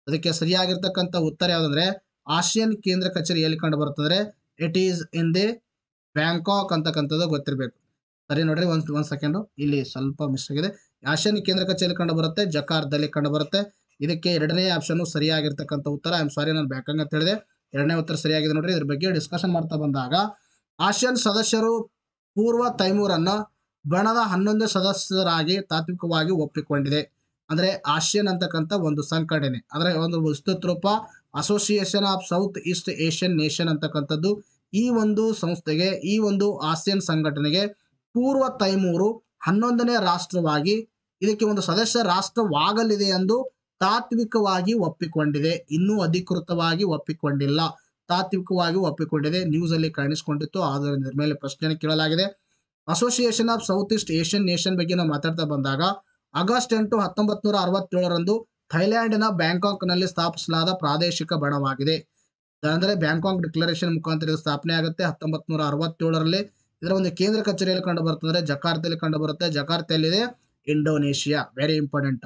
ಅದಕ್ಕೆ ಸರಿಯಾಗಿರ್ತಕ್ಕಂಥ ಉತ್ತರ ಯಾವುದಂದ್ರೆ, ಆಸಿಯನ್ ಕೇಂದ್ರ ಕಚೇರಿ ಎಲ್ಲಿ ಕಂಡು ಬರುತ್ತಂದ್ರೆ it is in the Bangkok ಅಂತಕ್ಕಂಥದ್ದು ಗೊತ್ತಿರಬೇಕು. ಸರಿ ನೋಡ್ರಿ, ಒಂದ್ ಒಂದ್ ಸೆಕೆಂಡು ಇಲ್ಲಿ ಸ್ವಲ್ಪ ಮಿಸ್ ಆಗಿದೆ. ಆಸಿಯನ್ ಕೇಂದ್ರ ಕಚೇರಿ ಕಂಡು ಬರುತ್ತೆ, ಜಕಾರ್ದಲ್ಲಿ ಕಂಡು ಬರುತ್ತೆ. ಇದಕ್ಕೆ ಎರಡನೇ ಆಪ್ಷನ್ ಸರಿಯಾಗಿರ್ತಕ್ಕಂಥ ಉತ್ತರ. ಐ ಆಮ್ ಸಾರಿ ನಾನು ಬ್ಯಾಕಂಗ್ ಅಂತ ಹೇಳಿದೆ. ಎರಡನೇ ಉತ್ತರ ಸರಿಯಾಗಿದೆ ನೋಡ್ರಿ. ಇದ್ರ ಬಗ್ಗೆ ಡಿಸ್ಕಷನ್ ಮಾಡ್ತಾ ಬಂದಾಗ ಆಶಿಯನ್ ಸದಸ್ಯರು ಪೂರ್ವ ತೈಮೂರನ್ನು ಬಣದ ಹನ್ನೊಂದು ಸದಸ್ಯರಾಗಿ ತಾತ್ವಿಕವಾಗಿ ಒಪ್ಪಿಕೊಂಡಿದೆ. ಅಂದ್ರೆ ಆಶಿಯನ್ ಅಂತಕ್ಕಂಥ ಒಂದು ಸಂಘಟನೆ. ಅಂದ್ರೆ ಒಂದು ವಿಸ್ತೃತ ರೂಪ association of south east Asian nation ಅಂತಕ್ಕಂಥದ್ದು ಈ ಒಂದು ಸಂಸ್ಥೆಗೆ, ಈ ಒಂದು ಆಸಿಯನ್ ಸಂಘಟನೆಗೆ ಪೂರ್ವ ತೈಮೂರು ಹನ್ನೊಂದನೇ ರಾಷ್ಟ್ರವಾಗಿ ಇದಕ್ಕೆ ಒಂದು ಸದಸ್ಯ ರಾಷ್ಟ್ರವಾಗಲಿದೆ ಎಂದು ತಾತ್ವಿಕವಾಗಿ ಒಪ್ಪಿಕೊಂಡಿದೆ. ಇನ್ನೂ ಅಧಿಕೃತವಾಗಿ ಒಪ್ಪಿಕೊಂಡಿಲ್ಲ. ತಾತ್ವಿಕವಾಗಿ ಒಪ್ಪಿಕೊಂಡಿದೆ. ನ್ಯೂಸ್ ಅಲ್ಲಿ ಕಾಣಿಸಿಕೊಂಡಿತ್ತು. ಆದರೆ ಇದ್ರ ಮೇಲೆ ಪ್ರಶ್ನೆಯನ್ನು ಕೇಳಲಾಗಿದೆ. Association of south east Asian nation ಬಗ್ಗೆ ನಾವು ಮಾತಾಡ್ತಾ ಬಂದಾಗ, ಆಗಸ್ಟ್ ಎಂಟು ಹತ್ತೊಂಬತ್ತು ನೂರ ಅರವತ್ತೇಳರಂದು ಥೈಲ್ಯಾಂಡಿನ ಬ್ಯಾಂಕಾಕ್ನಲ್ಲಿ ಸ್ಥಾಪಿಸಲಾದ ಪ್ರಾದೇಶಿಕ ಬಣವಾಗಿದೆ. ಅಂದರೆ ಬ್ಯಾಂಕಾಕ್ ಡಿಕ್ಲರೇಷನ್ ಮುಖಾಂತರ ಸ್ಥಾಪನೆ ಆಗುತ್ತೆ. ಹತ್ತೊಂಬತ್ತು ನೂರ ಅರವತ್ತೇಳರಲ್ಲಿ ಇದರ ಒಂದು ಕೇಂದ್ರ ಕಚೇರಿಯಲ್ಲಿ ಕಂಡು ಬರ್ತದೆ ಜಕಾರ್ತಲ್ಲಿ ಕಂಡು ಬರುತ್ತೆ. ಜಕಾರ್ತೆಯಲ್ಲಿದೆ ಇಂಡೋನೇಷಿಯಾ. ವೆರಿ ಇಂಪಾರ್ಟೆಂಟ್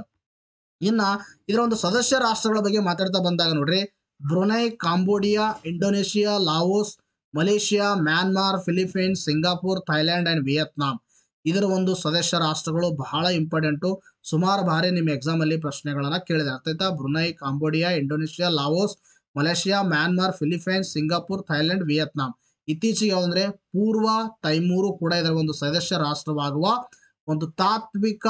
ಇನ್ನ ಇದರ ಒಂದು ಸದಸ್ಯ ರಾಷ್ಟ್ರಗಳ ಬಗ್ಗೆ ಮಾತಾಡ್ತಾ ಬಂದಾಗ ನೋಡ್ರಿ. Brunei, Cambodia, Indonesia, Laos, Malaysia, Myanmar Philippines Singapore Thailand and Vietnam. ಇದರ ಒಂದು ಸದಸ್ಯ ರಾಷ್ಟ್ರಗಳು ಬಹಳ ಇಂಪಾರ್ಟೆಂಟು ಸುಮಾರು ಬಾರಿ ನಿಮ್ಮ ಎಕ್ಸಾಮ್ ಅಲ್ಲಿ ಪ್ರಶ್ನೆಗಳನ್ನ ಕೇಳಿದೆ. ಅರ್ಥ ಆಯ್ತಾ Brunei, Cambodia, Indonesia, Laos, Malaysia, Myanmar Philippines Singapore Thailand Vietnam. ಇತ್ತೀಚೆಗೆ ಅಂದ್ರೆ ಪೂರ್ವ ತೈಮೂರು ಕೂಡ ಇದರ ಒಂದು ಸದಸ್ಯ ರಾಷ್ಟ್ರವಾಗುವ ಒಂದು ತಾತ್ವಿಕ,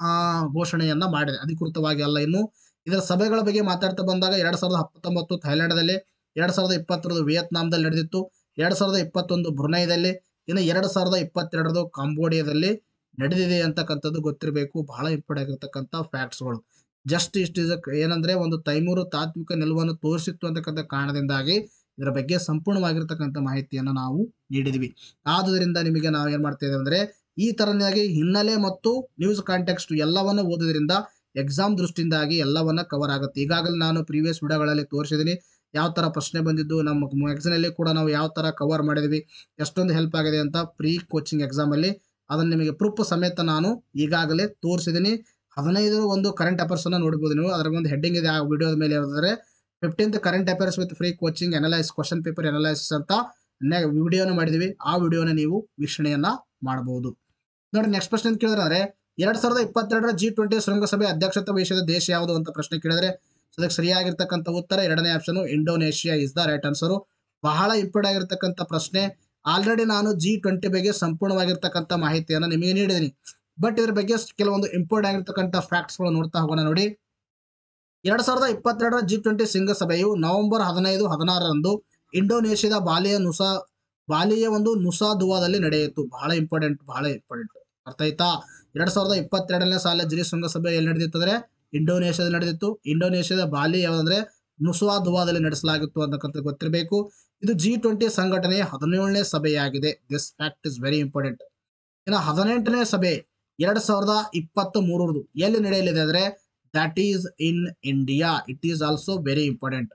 ಆ, ಘೋಷಣೆಯನ್ನ ಮಾಡಿದೆ. ಅಧಿಕೃತವಾಗಿ ಅಲ್ಲ ಇನ್ನು. ಇದರ ಸಭೆಗಳ ಬಗ್ಗೆ ಮಾತಾಡ್ತಾ ಬಂದಾಗ ಎರಡ್ ಸಾವಿರದ ಹತ್ತೊಂಬತ್ತು ಥೈಲ್ಯಾಂಡ್ದಲ್ಲಿ ಎರಡ್ ಸಾವಿರದ ಇಪ್ಪತ್ತರದು ವಿಯತ್ನಾಂದಲ್ಲಿ ನಡೆದಿತ್ತು. ಎರಡ್ ಸಾವಿರದ ಇಪ್ಪತ್ತೊಂದು ಬ್ರುನೈದಲ್ಲಿ, ಇನ್ನು ಎರಡ್ ಸಾವಿರದ ಇಪ್ಪತ್ತೆರಡರದು ಕಾಂಬೋಡಿಯಾದಲ್ಲಿ ನಡೆದಿದೆ ಅಂತಕ್ಕಂಥದ್ದು ಗೊತ್ತಿರಬೇಕು. ಬಹಳ ಇಂಪಾರ್ಟೆಂಟ್ ಆಗಿರ್ತಕ್ಕಂಥ ಫ್ಯಾಕ್ಟ್ಸ್ಗಳು. ಜಸ್ಟ್ ಇಷ್ಟು ಏನಂದ್ರೆ ಒಂದು ತೈಮೂರು ತಾತ್ವಿಕ ನಿಲುವನ್ನು ತೋರಿಸಿತ್ತು ಅಂತಕ್ಕಂಥ ಕಾರಣದಿಂದಾಗಿ ಇದರ ಬಗ್ಗೆ ಸಂಪೂರ್ಣವಾಗಿರ್ತಕ್ಕಂಥ ಮಾಹಿತಿಯನ್ನು ನಾವು ನೀಡಿದ್ವಿ. ಆದುದರಿಂದ ನಿಮಗೆ ನಾವು ಏನ್ ಮಾಡ್ತಾ ಇದ್ದೇವೆ ಅಂದ್ರೆ, ಈ ತರನಾಗಿ ಹಿನ್ನೆಲೆ ಮತ್ತು ನ್ಯೂಸ್ ಕಾಂಟೆಕ್ಸ್ಟ್ ಎಲ್ಲವನ್ನು ಓದೋದ್ರಿಂದ ಎಕ್ಸಾಮ್ ದೃಷ್ಟಿಯಿಂದಾಗಿ ಎಲ್ಲವನ್ನ ಕವರ್ ಆಗುತ್ತೆ. ಈಗಾಗಲೇ ನಾನು ಪ್ರೀವಿಯಸ್ ವಿಡಿಯೋಗಳಲ್ಲಿ ತೋರಿಸಿದ್ದೀನಿ, ಯಾವ ತರ ಪ್ರಶ್ನೆ ಬಂದಿದ್ದು, ನಮ್ಮ ಮ್ಯಾಗ್ಝಿನಲ್ಲಿ ಕೂಡ ನಾವು ಯಾವ ತರ ಕವರ್ ಮಾಡಿದ್ವಿ, ಎಷ್ಟೊಂದು ಹೆಲ್ಪ್ ಆಗಿದೆ ಅಂತ ಪ್ರೀ ಕೋಚಿಂಗ್ ಎಕ್ಸಾಮ್ ಅಲ್ಲಿ ಅದನ್ನ ನಿಮಗೆ ಪ್ರೂಫ್ ಸಮೇತ ನಾನು ಈಗಾಗಲೇ ತೋರಿಸಿದ್ದೀನಿ. ಹದಿನೈದು ಒಂದು ಕರೆಂಟ್ ಅಫೇರ್ಸ್ ಅನ್ನ ನೋಡಬಹುದು ನೀವು. ಅದರ ಒಂದು ಹೆಡ್ಡಿಂಗ್ ಇದೆ, ಆ ವಿಡಿಯೋದ ಮೇಲೆ ಇರೋದ್ರೆ fifteenth current affairs with free coaching analyse question paper analysis ಅಂತ ವಿಡಿಯೋನ ಮಾಡಿದೀವಿ. ಆ ವಿಡಿಯೋನ ನೀವು ವೀಕ್ಷಣೆಯನ್ನ ಮಾಡಬಹುದು ನೋಡಿ ನೆಕ್ಸ್ಟ್ ಪ್ರಶ್ನೆ ಅಂತ ಕೇಳಿದ್ರೆ ಎರಡ್ ಸಾವಿರದ ಇಪ್ಪತ್ತೆರಡರ ಜಿ ಟ್ವೆಂಟಿ ಶೃಂಗಸಭೆ ಅಧ್ಯಕ್ಷತೆ ವಹಿಸಿದ ದೇಶ ಯಾವುದು ಅಂತ ಪ್ರಶ್ನೆ ಕೇಳಿದ್ರೆ ಅದಕ್ಕೆ ಸರಿಯಾಗಿರ್ತಕ್ಕಂಥ ಉತ್ತರ, ಎರಡನೇ option Indonesia is the right answer ಬಹಳ ಇಂಪಾರ್ಟೆಂಟ್ ಆಗಿರ್ತಕ್ಕಂಥ ಪ್ರಶ್ನೆ. ಆಲ್ರೆಡಿ ನಾನು ಜಿ ಟ್ವೆಂಟಿ ಬಗ್ಗೆ ಸಂಪೂರ್ಣವಾಗಿರ್ತಕ್ಕಂಥ ಮಾಹಿತಿಯನ್ನು ನಿಮಗೆ ನೀಡಿದ್ದೀನಿ ಬಟ್ ಇದ್ರ ಬಗ್ಗೆ ಕೆಲವೊಂದು ಇಂಪಾರ್ಟೆಂಟ್ ಆಗಿರ್ತಕ್ಕಂಥ ಫ್ಯಾಕ್ಟ್ಸ್ಗಳು ನೋಡ್ತಾ ಹೋಗೋಣ ನೋಡಿ. ಎರಡ್ ಸಾವಿರದ ಇಪ್ಪತ್ತೆರಡರ ಜಿ ಟ್ವೆಂಟಿ ಶೃಂಗಸಭೆಯು ನವೆಂಬರ್ ಹದಿನೈದು, ಹದಿನಾರರಂದು ಇಂಡೋನೇಷ್ಯಾದ ಬಾಲಿಯ ನುಸಾ, ಬಾಲಿಯ ಒಂದು ನುಸಾ ದುವಾದಲ್ಲಿ ನಡೆಯಿತು. ಬಹಳ ಇಂಪಾರ್ಟೆಂಟ್ ಬಹಳ ಇಂಪಾರ್ಟೆಂಟ್ ಅರ್ಥ ಆಯ್ತಾ? ಎರಡ್ ಸಾವಿರದ ಇಪ್ಪತ್ತೆರಡನೇ ಸಾಲ ಜಿ ಶೃಂಗಸಭೆ ಎಲ್ಲಿ ನಡೆದಿತ್ತು ಅಂದ್ರೆ ಇಂಡೋನೇಷ್ಯಾದಲ್ಲಿ ನಡೆದಿತ್ತು. ಇಂಡೋನೇಷ್ಯಾದ ಬಾಲಿ ಯಾವ್ದಂದ್ರೆ ನುಸುವಾ ದುವಾದಲ್ಲಿ ನಡೆಸಲಾಗಿತ್ತು ಅಂತಕ್ಕಂಥ ಗೊತ್ತಿರಬೇಕು. ಇದು ಜಿ ಟ್ವೆಂಟಿ ಸಂಘಟನೆ ಹದಿನೇಳನೇ ಸಭೆಯಾಗಿದೆ. This fact is very important ಇನ್ನು ಹದಿನೆಂಟನೇ ಸಭೆ ಎರಡ್ ಸಾವಿರದ ಇಪ್ಪತ್ತ್ ಮೂರರದು ಎಲ್ಲಿ ನಡೆಯಲಿದೆ ಅಂದ್ರೆ that is in India it is also very important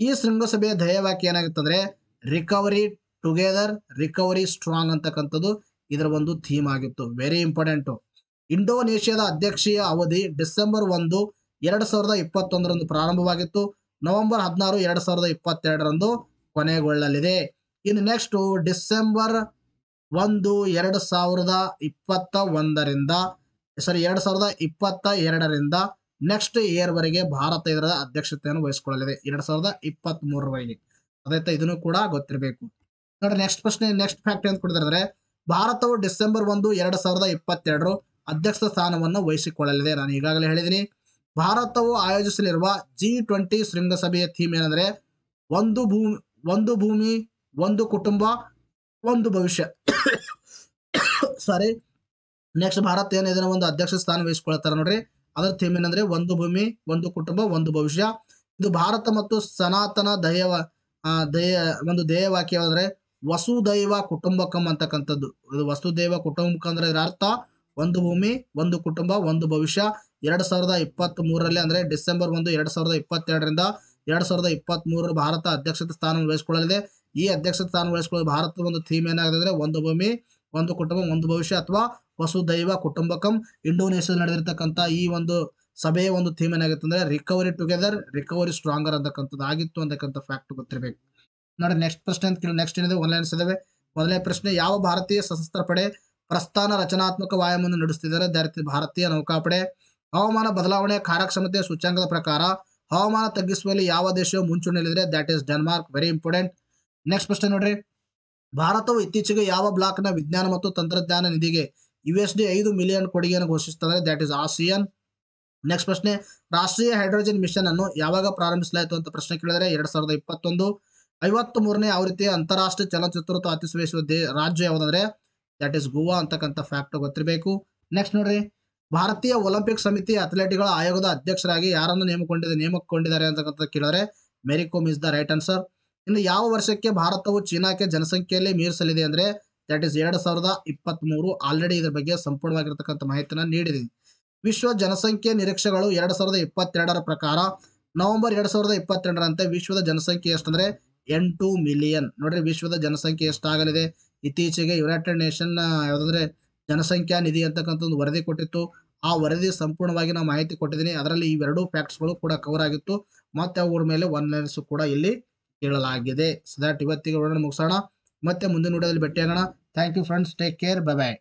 ಈ ಶೃಂಗಸಭೆಯ ಧ್ಯೇಯವಾಕ್ಯ ಏನಾಗುತ್ತಂದ್ರೆ ರಿಕವರಿ ಟುಗೆದರ್ ರಿಕವರಿ ಸ್ಟ್ರಾಂಗ್ ಅಂತಕ್ಕಂಥದ್ದು ಇದರ ಒಂದು ಥೀಮ್ ಆಗಿತ್ತು. ವೆರಿ ಇಂಪಾರ್ಟೆಂಟು ಇಂಡೋನೇಷ್ಯಾದ ಅಧ್ಯಕ್ಷೀಯ ಅವಧಿ ಡಿಸೆಂಬರ್ ಒಂದು, ಎರಡ್ ಸಾವಿರದ ಇಪ್ಪತ್ತೊಂದರಂದು ಪ್ರಾರಂಭವಾಗಿತ್ತು. ನವೆಂಬರ್ ಹದಿನಾರು, ಎರಡ್ ಸಾವಿರದ ಇಪ್ಪತ್ತೆರಡರಂದು ಕೊನೆಗೊಳ್ಳಲಿದೆ. ಇನ್ನು ನೆಕ್ಸ್ಟ್ ಡಿಸೆಂಬರ್ ಒಂದು, ಎರಡು ಸಾವಿರದ ಇಪ್ಪತ್ತ ಒಂದರಿಂದ ಸಾರಿ ಎರಡ್ ಸಾವಿರದ ಇಪ್ಪತ್ತ ಎರಡರಿಂದ ನೆಕ್ಸ್ಟ್ ಇಯರ್ ವರೆಗೆ ಭಾರತ ಇದರ ಅಧ್ಯಕ್ಷತೆಯನ್ನು ವಹಿಸಿಕೊಳ್ಳಲಿದೆ. ಎರಡ್ ಸಾವಿರದ ಇಪ್ಪತ್ತ್ ಮೂರರವರೆಗೆ ಅದೇ ಇದನ್ನು ಕೂಡ ಗೊತ್ತಿರಬೇಕು. ನೋಡಿ ನೆಕ್ಸ್ಟ್ ಪ್ರಶ್ನೆ ನೆಕ್ಸ್ಟ್ ಫ್ಯಾಕ್ಟ್ ಅಂತ ಕೊಡ್ತಾರೆ ಭಾರತವು ಡಿಸೆಂಬರ್ ಒಂದು, ಎರಡ್ ಸಾವಿರದ ಇಪ್ಪತ್ತೆರಡರು ಅಧ್ಯಕ್ಷ ಸ್ಥಾನವನ್ನು ವಹಿಸಿಕೊಳ್ಳಲಿದೆ. ನಾನು ಈಗಾಗಲೇ ಹೇಳಿದಿನಿ. ಭಾರತವು ಆಯೋಜಿಸಲಿರುವ ಜಿ ಟ್ವೆಂಟಿ ಶೃಂಗಸಭೆಯ ಥೀಮ್ ಏನಂದ್ರೆ, ಒಂದು ಭೂಮಿ ಒಂದು ಭೂಮಿ, ಒಂದು ಕುಟುಂಬ, ಒಂದು ಭವಿಷ್ಯ. ಸಾರಿ ನೆಕ್ಸ್ಟ್ ಭಾರತ ಏನಿದೆ ಒಂದು ಅಧ್ಯಕ್ಷ ಸ್ಥಾನ ವಹಿಸಿಕೊಳ್ತಾರೆ ನೋಡ್ರಿ. ಅದರ ಥೀಮ್ ಏನಂದ್ರೆ ಒಂದು ಭೂಮಿ, ಒಂದು ಕುಟುಂಬ, ಒಂದು ಭವಿಷ್ಯ. ಇದು ಭಾರತ ಮತ್ತು ಸನಾತನ ದೈವ ದೇಯ ಒಂದು ಧ್ಯೇಯವಾಕ್ಯ ಅಂದ್ರೆ ವಸುದೈವ ಕುಟುಂಬಕಂ ಅಂತಕ್ಕಂಥದ್ದು. ಇದು ವಸುದೈವ ಕುಟುಂಬಕ ಅಂದ್ರೆ ಇದರ ಅರ್ಥ ಒಂದು ಭೂಮಿ, ಒಂದು ಕುಟುಂಬ, ಒಂದು ಭವಿಷ್ಯ. ಎರಡ್ ಸಾವಿರದ ಇಪ್ಪತ್ತ್ ಮೂರರಲ್ಲಿ ಅಂದ್ರೆ ಡಿಸೆಂಬರ್ ಒಂದು ಎರಡ್ ಸಾವಿರದ ಇಪ್ಪತ್ತೆರಡರಿಂದ ಎರಡ್ ಸಾವಿರದ ಇಪ್ಪತ್ತ್ ಮೂರರ ಭಾರತ ಅಧ್ಯಕ್ಷತೆ ಸ್ಥಾನ ವಹಿಸಿಕೊಳ್ಳಲಿದೆ. ಈ ಅಧ್ಯಕ್ಷತೆ ಸ್ಥಾನ ವಹಿಸಿಕೊಳ್ಳಲು ಭಾರತದ ಒಂದು ಥೀಮ್ ಏನಾಗಿದೆ ಅಂದ್ರೆ ಒಂದು ಭೂಮಿ, ಒಂದು ಕುಟುಂಬ, ಒಂದು ಭವಿಷ್ಯ ಅಥವಾ ವಸುದೈವ ಕುಟುಂಬಕಂ. ಇಂಡೋನೇಷ್ಯಾದಲ್ಲಿ ನಡೆದಿರ್ತಕ್ಕಂಥ ಈ ಒಂದು ಸಭೆಯ ಒಂದು ಥೀಮ್ ಏನಾಗುತ್ತೆ ಅಂದ್ರೆ ರಿಕವರಿ ಟುಗೆದರ್ ರಿಕವರಿ ಸ್ಟ್ರಾಂಗರ್ ಅಂತಕ್ಕಂಥದ್ದು ಆಗಿತ್ತು ಅಂತಕ್ಕಂಥ ಫ್ಯಾಕ್ಟ್ ಗೊತ್ತಿರಬೇಕು. ನೋಡಿ ನೆಕ್ಸ್ಟ್ ಪ್ರಶ್ನೆ ಅಂತ ಕೇಳಿ ನೆಕ್ಸ್ಟ್ ಏನಿದೆ? ಒನ್ಲೈನ್ಸ್ ಇದಾವೆ. ಮೊದಲನೇ ಪ್ರಶ್ನೆ, ಯಾವ ಭಾರತೀಯ ಸಶಸ್ತ್ರ ಪಡೆ ಪ್ರಸ್ಥಾನ ರಚನಾತ್ಮಕ ವ್ಯಾಯಾಮವನ್ನು ನಡೆಸುತ್ತಿದ್ದಾರೆ ಭಾರತೀಯ ನೌಕಾಪಡೆ. ಹವಾಮಾನ ಬದಲಾವಣೆ ಕಾರ್ಯಕ್ಷಮತೆ ಸೂಚ್ಯಂಕದ ಪ್ರಕಾರ, ಹವಾಮಾನ ತಗ್ಗಿಸುವಲ್ಲಿ ಯಾವ ದೇಶವು ಮುಂಚೂಣಿಯಲ್ಲಿದೆ that is Denmark very important next ಪ್ರಶ್ನೆ ನೋಡ್ರಿ. ಭಾರತವು ಇತ್ತೀಚೆಗೆ ಯಾವ ಬ್ಲಾಕ್ನ ವಿಜ್ಞಾನ ಮತ್ತು ತಂತ್ರಜ್ಞಾನ ನಿಧಿಗೆ ಯು ಎಸ್ ಡಿ ಐದು ಮಿಲಿಯನ್ ಕೊಡುಗೆಯನ್ನು ಘೋಷಿಸ್ತಾರೆ ದ್ಯಾಟ್ ಇಸ್ ಆಸಿಯನ್ ನೆಕ್ಸ್ಟ್ ಪ್ರಶ್ನೆ, ರಾಷ್ಟ್ರೀಯ ಹೈಡ್ರೋಜನ್ ಮಿಷನ್ ಅನ್ನು ಯಾವಾಗ ಪ್ರಾರಂಭಿಸಲಾಯಿತು ಅಂತ ಪ್ರಶ್ನೆ ಕೇಳಿದರೆ ಎರಡ್ ಸಾವಿರದ ಇಪ್ಪತ್ತೊಂದು. ಐವತ್ತ್ ಮೂರನೇ ಆವೃತ್ತಿಯ ಅಂತಾರಾಷ್ಟ್ರೀಯ ಚಲನಚಿತ್ರೋತ್ಸವ ಅತಿಶ್ರೇಷ್ಠ ದೇ, ರಾಜ್ಯ ಯಾವುದಂದ್ರೆ? ದಟ್ ಇಸ್ ಗೋವಾ ಅಂತಕ್ಕಂಥ ಫ್ಯಾಕ್ಟ್ ಗೊತ್ತಿರಬೇಕು. ನೆಕ್ಸ್ಟ್ ನೋಡ್ರಿ. ಭಾರತೀಯ ಒಲಿಂಪಿಕ್ ಸಮಿತಿ ಅಥ್ಲೆಟ್ಗಳ ಆಯೋಗದ ಅಧ್ಯಕ್ಷರಾಗಿ ಯಾರನ್ನು ನೇಮಕೊಂಡಿದೆ ನೇಮಕೊಂಡಿದ್ದಾರೆ ಅಂತಕ್ಕಂಥ ಕೇಳಿದ್ರೆ Mary Kom is the right answer ಇನ್ನು ಯಾವ ವರ್ಷಕ್ಕೆ ಭಾರತವು ಚೀನಾಕ್ಕೆ ಜನಸಂಖ್ಯೆಯಲ್ಲಿ ಮೀರಿಸಲಿದೆ ಅಂದ್ರೆ ದಟ್ ಇಸ್ ಎರಡು ಸಾವಿರದ ಇಪ್ಪತ್ತ್ ಮೂರು ಆಲ್ರೆಡಿ ಇದರ ಬಗ್ಗೆ ಸಂಪೂರ್ಣವಾಗಿರ್ತಕ್ಕಂಥ ಮಾಹಿತಿಯನ್ನು ನೀಡಿದೆ ವಿಶ್ವ ಜನಸಂಖ್ಯೆ ನಿರೀಕ್ಷೆಗಳು ಎರಡು ಸಾವಿರದ ಇಪ್ಪತ್ತೆರಡರ ಪ್ರಕಾರ ನವೆಂಬರ್ ಎರಡು ಸಾವಿರದ ಇಪ್ಪತ್ತೆರಡರಂತೆ ವಿಶ್ವದ ಜನಸಂಖ್ಯೆ ಎಷ್ಟಂದ್ರೆ ಎಂಟು ಮಿಲಿಯನ್. ನೋಡ್ರಿ ವಿಶ್ವದ ಜನಸಂಖ್ಯೆ ಎಷ್ಟಾಗಲಿದೆ? ಇತ್ತೀಚೆಗೆ ಯುನೈಟೆಡ್ ನೇಷನ್ ಯಾವುದಂದ್ರೆ ಜನಸಂಖ್ಯಾ ನಿಧಿ ಅಂತಕ್ಕಂಥ ಒಂದು ವರದಿ ಕೊಟ್ಟಿತ್ತು. ಆ ವರದಿ ಸಂಪೂರ್ಣವಾಗಿ ನಾವು ಮಾಹಿತಿ ಕೊಟ್ಟಿದ್ದೀನಿ ಅದರಲ್ಲಿ ಇವೆರಡೂ ಫ್ಯಾಕ್ಟ್ಸ್ಗಳು ಕೂಡ ಕವರ್ ಆಗಿತ್ತು. ಮತ್ತೆ ಅವುಗಳ ಮೇಲೆ ಒನ್ ಲೈನ್ಸ್ ಕೂಡ ಇಲ್ಲಿ ಕೇಳಲಾಗಿದೆ. ಸೊ ದಟ್ ಇವತ್ತಿಗೆ ಮುಗಿಸೋಣ. ಮತ್ತೆ ಮುಂದಿನ ವಿಡಿಯೋದಲ್ಲಿ ಭೇಟಿಯಾಗೋಣ. Thank you friends. Take care. Bye bye.